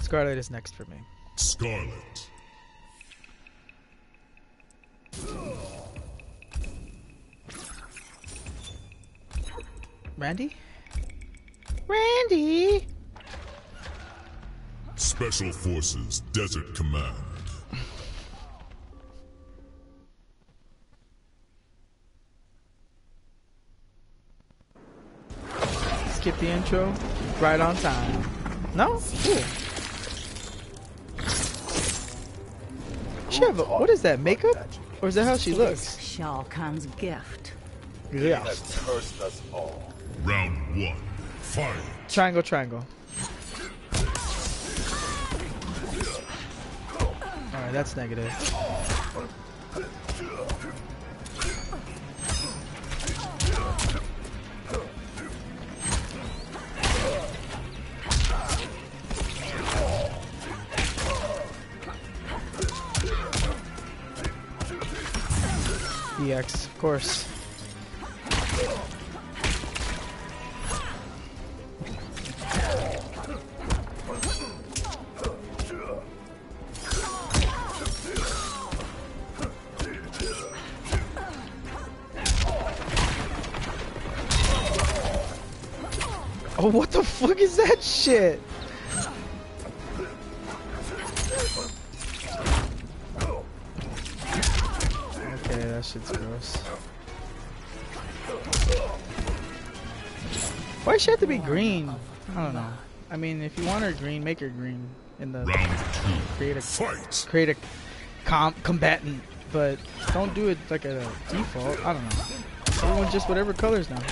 Skarlet is next for me. Skarlet. Randy? Randy! Special Forces Desert Command. Skip the intro. Right on time. No? Cool. She have a, what is that, makeup? Or is that how she looks? is Shao Kahn's gift. Yeah. Has cursed us all. Round one. Fight. Triangle, triangle. Alright, that's negative. EX, of course. Oh, what the fuck is that shit? To be green? I don't know. I mean, if you want her green, make her green in the Round two. create a Fight. create a com- combatant, but don't do it like a default. I don't know. Everyone just whatever colors now.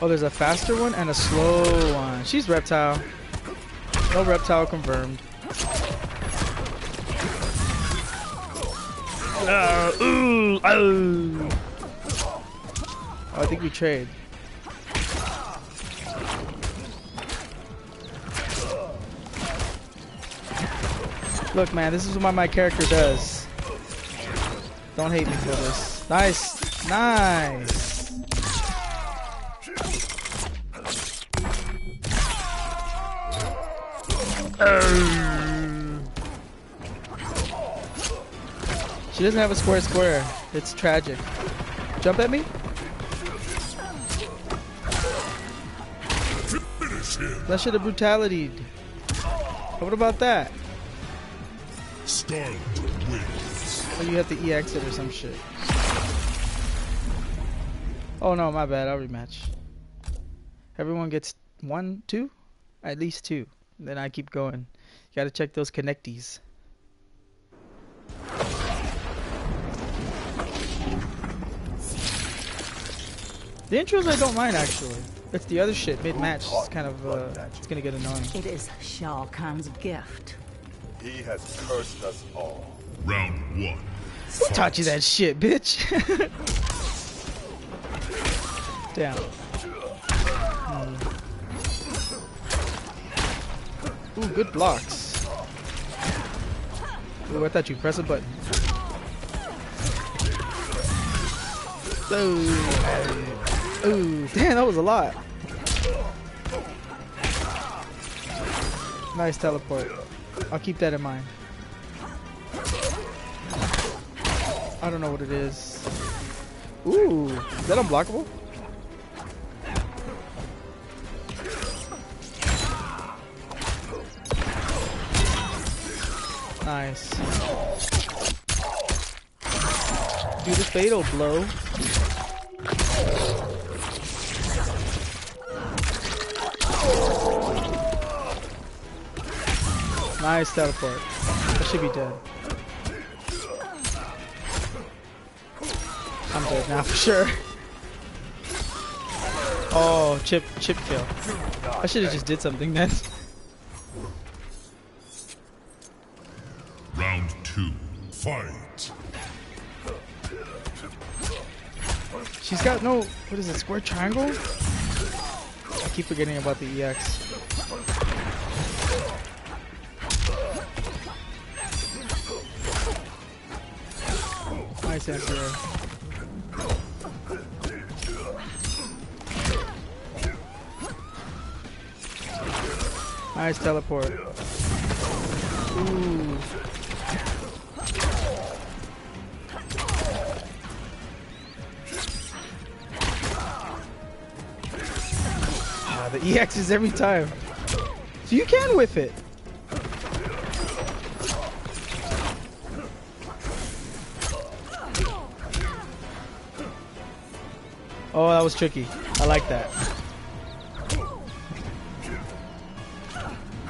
Oh, there's a faster one and a slow one. She's reptile. No reptile confirmed. Uh, ooh, oh. Oh, I think we trade. Look, man, this is what my character does. Don't hate me for this. Nice, nice. She doesn't have a square square. It's tragic. Jump at me? That should have brutality. What about that? Skarlet wins. Or you have to EX it or some shit. Oh no, my bad. I'll rematch. Everyone gets one, two? At least two. Then I keep going. You gotta check those connecties. The intros I don't mind actually. It's the other shit mid match. It's kind of uh, it's gonna get annoying. It is Shao Kahn's gift. He has cursed us all. Round one. Who taught you that shit, bitch? Damn. Hmm. Ooh, good blocks. Ooh, I thought you press a button. Ooh. Ooh, damn, that was a lot. Nice teleport. I'll keep that in mind. I don't know what it is. Ooh, is that unblockable? Nice. Do the fatal blow. Nice teleport. I should be dead. I'm dead now for sure. Oh, chip, chip kill. I should have just did something then. Round two. Fight. She's got no, what is it, square triangle? I keep forgetting about the EX. Nice answer. Nice teleport. Ooh. Ah, the EX is every time. So you can whiff it. Oh, that was tricky. I like that.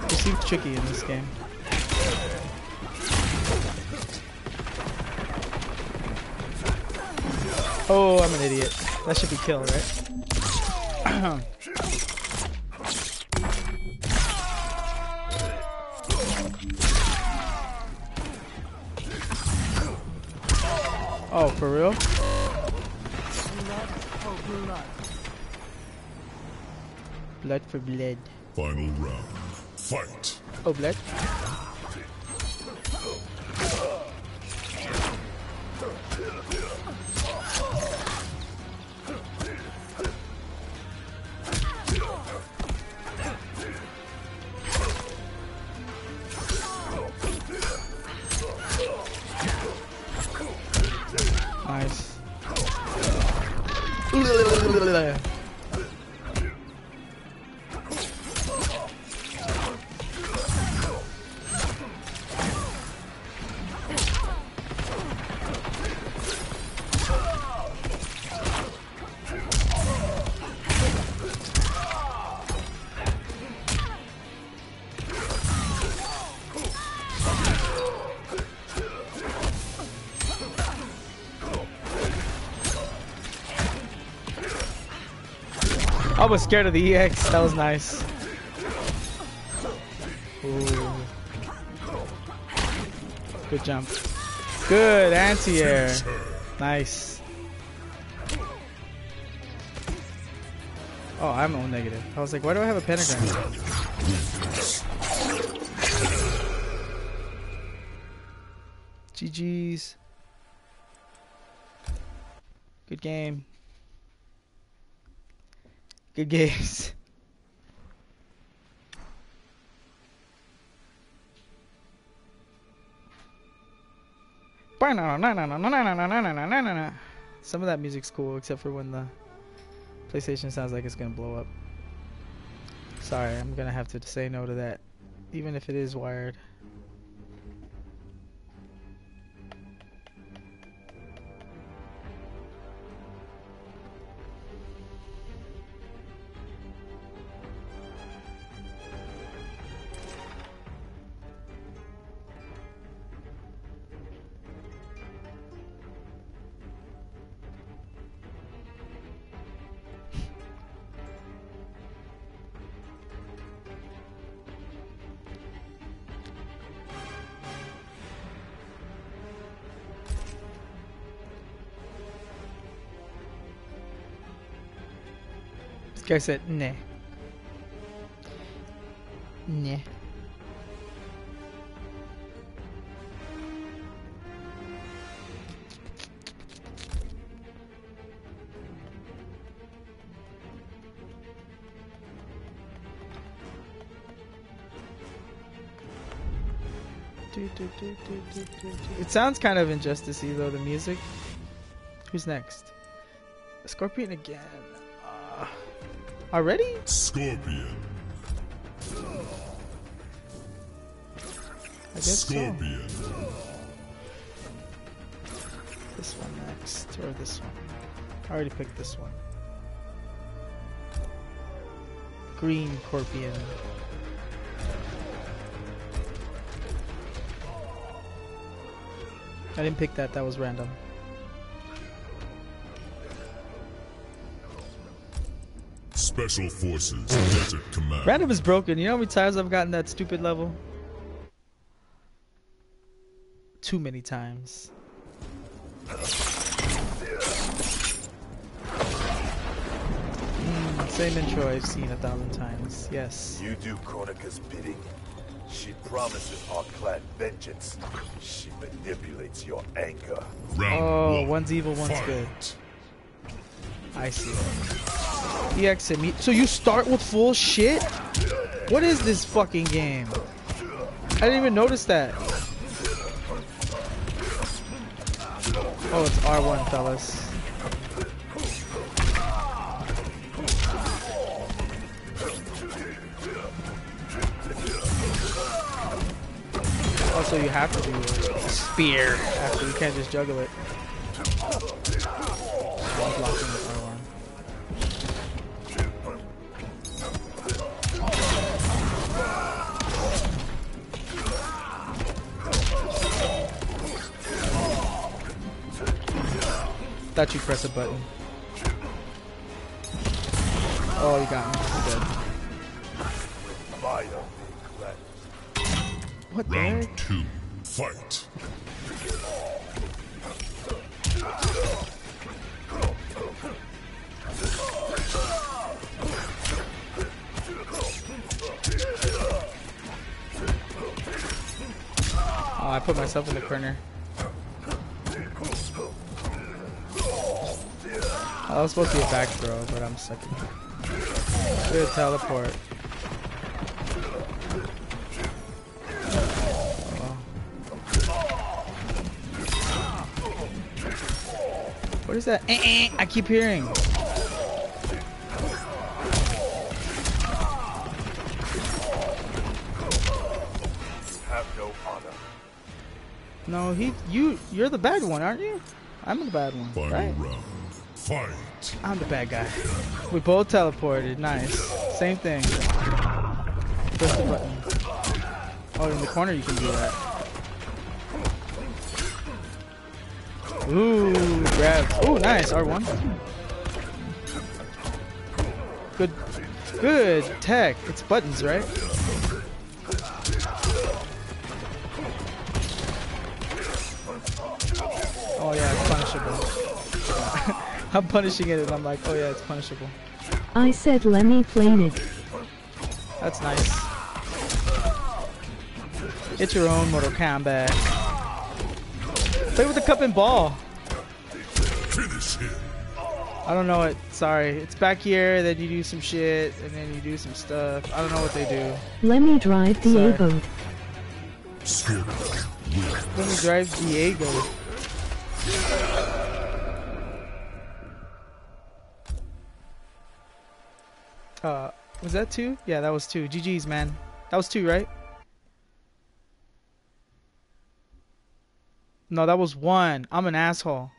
It seems tricky in this game. Oh, I'm an idiot. That should be killed, right? oh, for real? Blood for blood. Final round. Fight. Oh, blood. Was scared of the EX. That was nice. Ooh. Good jump. Good anti-air. Nice. Oh, I'm O negative. I was like, why do I have a pentagram? GG's. Good game. Good games. Some of that music's cool, except for when the PlayStation sounds like it's gonna blow up. Sorry, I'm gonna have to say no to that, even if it is wired. Guy said, nah. Nah. It sounds kind of injusticey though, the music. Who's next? Scorpion again. Already? Scorpion. I guess so. Scorpion. This one next, or this one. I already picked this one. Green Scorpion. I didn't pick that, that was random. Special Forces. Desert Command. Random is broken. You know how many times I've gotten that stupid level? Too many times. Mm, same intro I've seen a thousand times. Yes. You do Kronika's bidding. She promises our clan vengeance. She manipulates your anger. Round Oh, one. one's evil, one's Fight. good. I see. EX me. So you start with full shit? What is this fucking game? I didn't even notice that. Oh, it's R1, fellas. Also, you have to do spear after. You can't just juggle it. Thought you press a button. Oh, you got me. Dead. Fire being cleansed. What the Round heck? two. Fight. Oh, I put myself in the corner. Supposed to be a back throw, but I'm sucking. Good teleport. What is that? Eh, eh, I keep hearing. Have no honor. No, he, you, you're the bad one, aren't you? I'm the bad one, Final right? round. Fight. I'm the bad guy. We both teleported. Nice. Same thing. Push the button. Oh, in the corner you can do that. Ooh, grab. Ooh, nice. R1. Good. Good tech. It's buttons, right? I'm punishing it and I'm like, oh yeah, it's punishable. I said let me play it. That's nice. Get your own Mortal Kombat. Play with the cup and ball. I don't know it. Sorry. It's back here, then you do some shit, and then you do some stuff. I don't know what they do. Let me drive. Diego. Let me drive Diego. Uh, was that two? Yeah, that was two. GG's, man. That was two, right? No, that was one. I'm an asshole.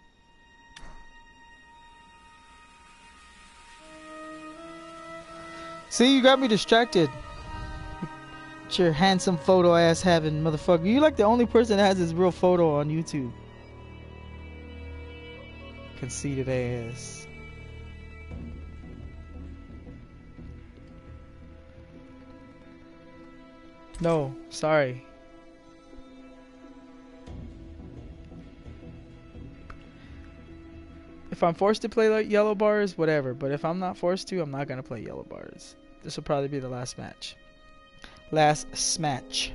See, you got me distracted. With your handsome photo ass having motherfucker. You like the only person that has his real photo on YouTube. Conceited ass. No, sorry. If I'm forced to play like yellow bars, whatever. But if I'm not forced to, I'm not gonna play yellow bars. This will probably be the last match. Last smatch.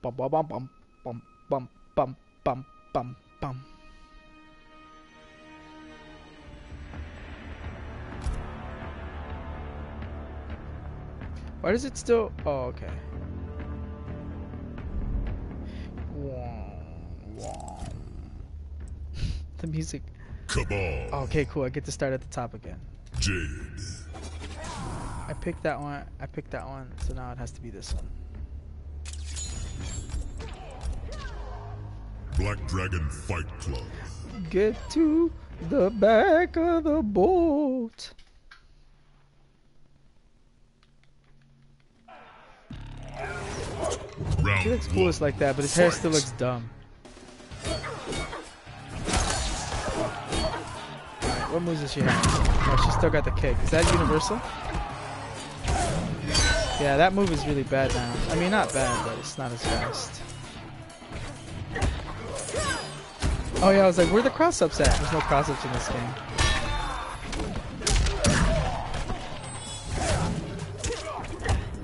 Bum bum bum bum bum bum bum bum bum Why does it still? Oh, okay. the music. Kabal. Oh, okay, cool. I get to start at the top again. Jade. I picked that one. I picked that one. So now it has to be this one. Black Dragon Fight Club. Get to the back of the boat. He looks coolest like that, but his hair still looks dumb. Alright, what moves does she have? Oh, she still got the kick. Is that universal? Yeah, that move is really bad now. I mean, not bad, but it's not as fast. Oh yeah, I was like, where are the cross-ups at? There's no cross-ups in this game.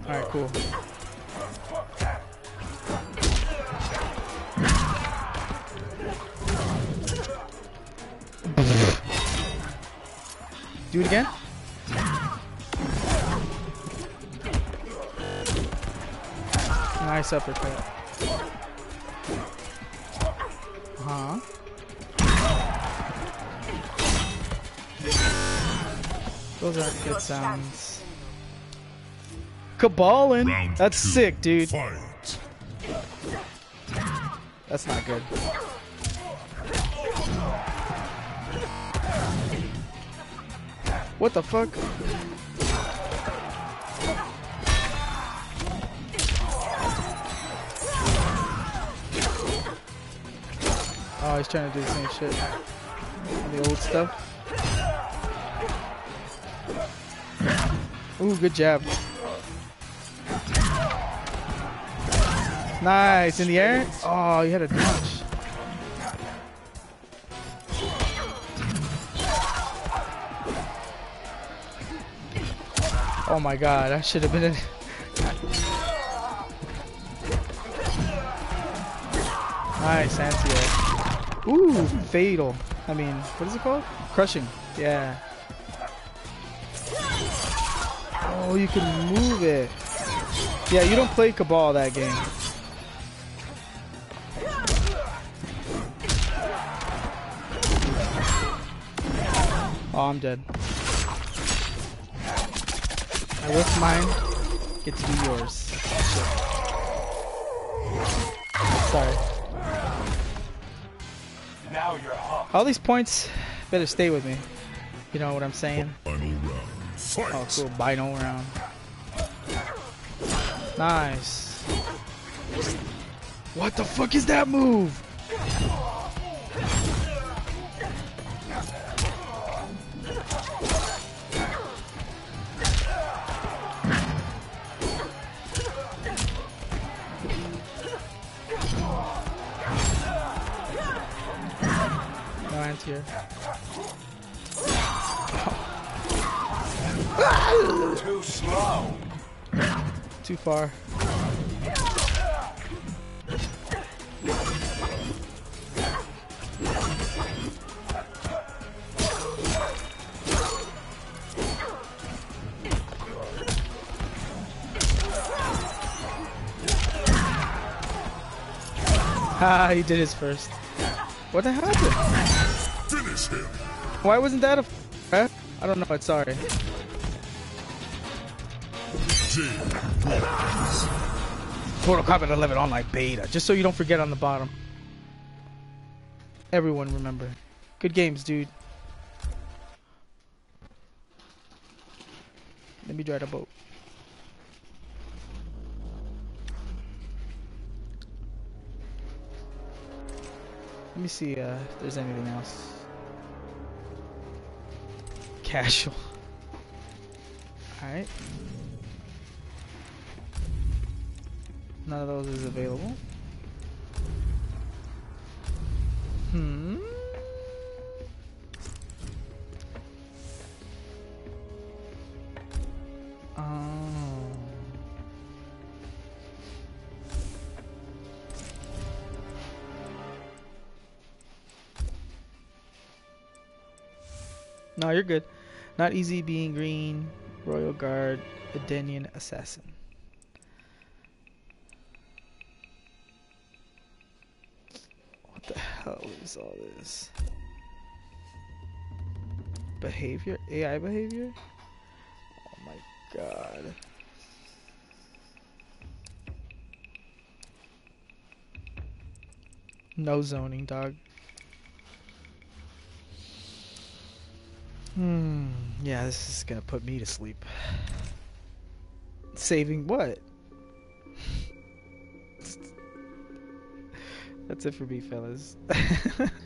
Alright, cool. Do it again? Nice uppercut. Huh? Those aren't good sounds. Cabalin! Round That's two. sick, dude. Fight. That's not good. What the fuck? Oh, he's trying to do the same shit. The old stuff. Ooh, good jab. Nice, in the air? Oh, you had a dodge. Oh my god, I should have been in. Nice, anti Ooh, fatal. I mean, what is it called? Crushing. Yeah. Oh, you can move it. Yeah, you don't play Kabal that game. Oh, I'm dead. I risk mine. Get to be yours. Shit. Sorry. Now you're hot. All these points better stay with me. You know what I'm saying? Final round. Fight. Oh, cool. Bino round. Nice. What the fuck is that move? Too slow. Too far. Ah, he did his first. What the hell happened? Why wasn't that a... Huh? I don't know, it's sorry. Jade. Mortal Kombat 11 Online Beta, just so you don't forget on the bottom. Everyone remember. Good games, dude. Let me dry the boat. Let me see uh, if there's anything else. Casual. Alright. None of those is available. Hmm. Oh. No, you're good. Not easy being green, royal guard, Edenian assassin. What the hell is all this? Behavior? AI behavior? Oh my god. No zoning, dog. Hmm. Yeah, this is gonna put me to sleep. Saving what? That's it for me, fellas.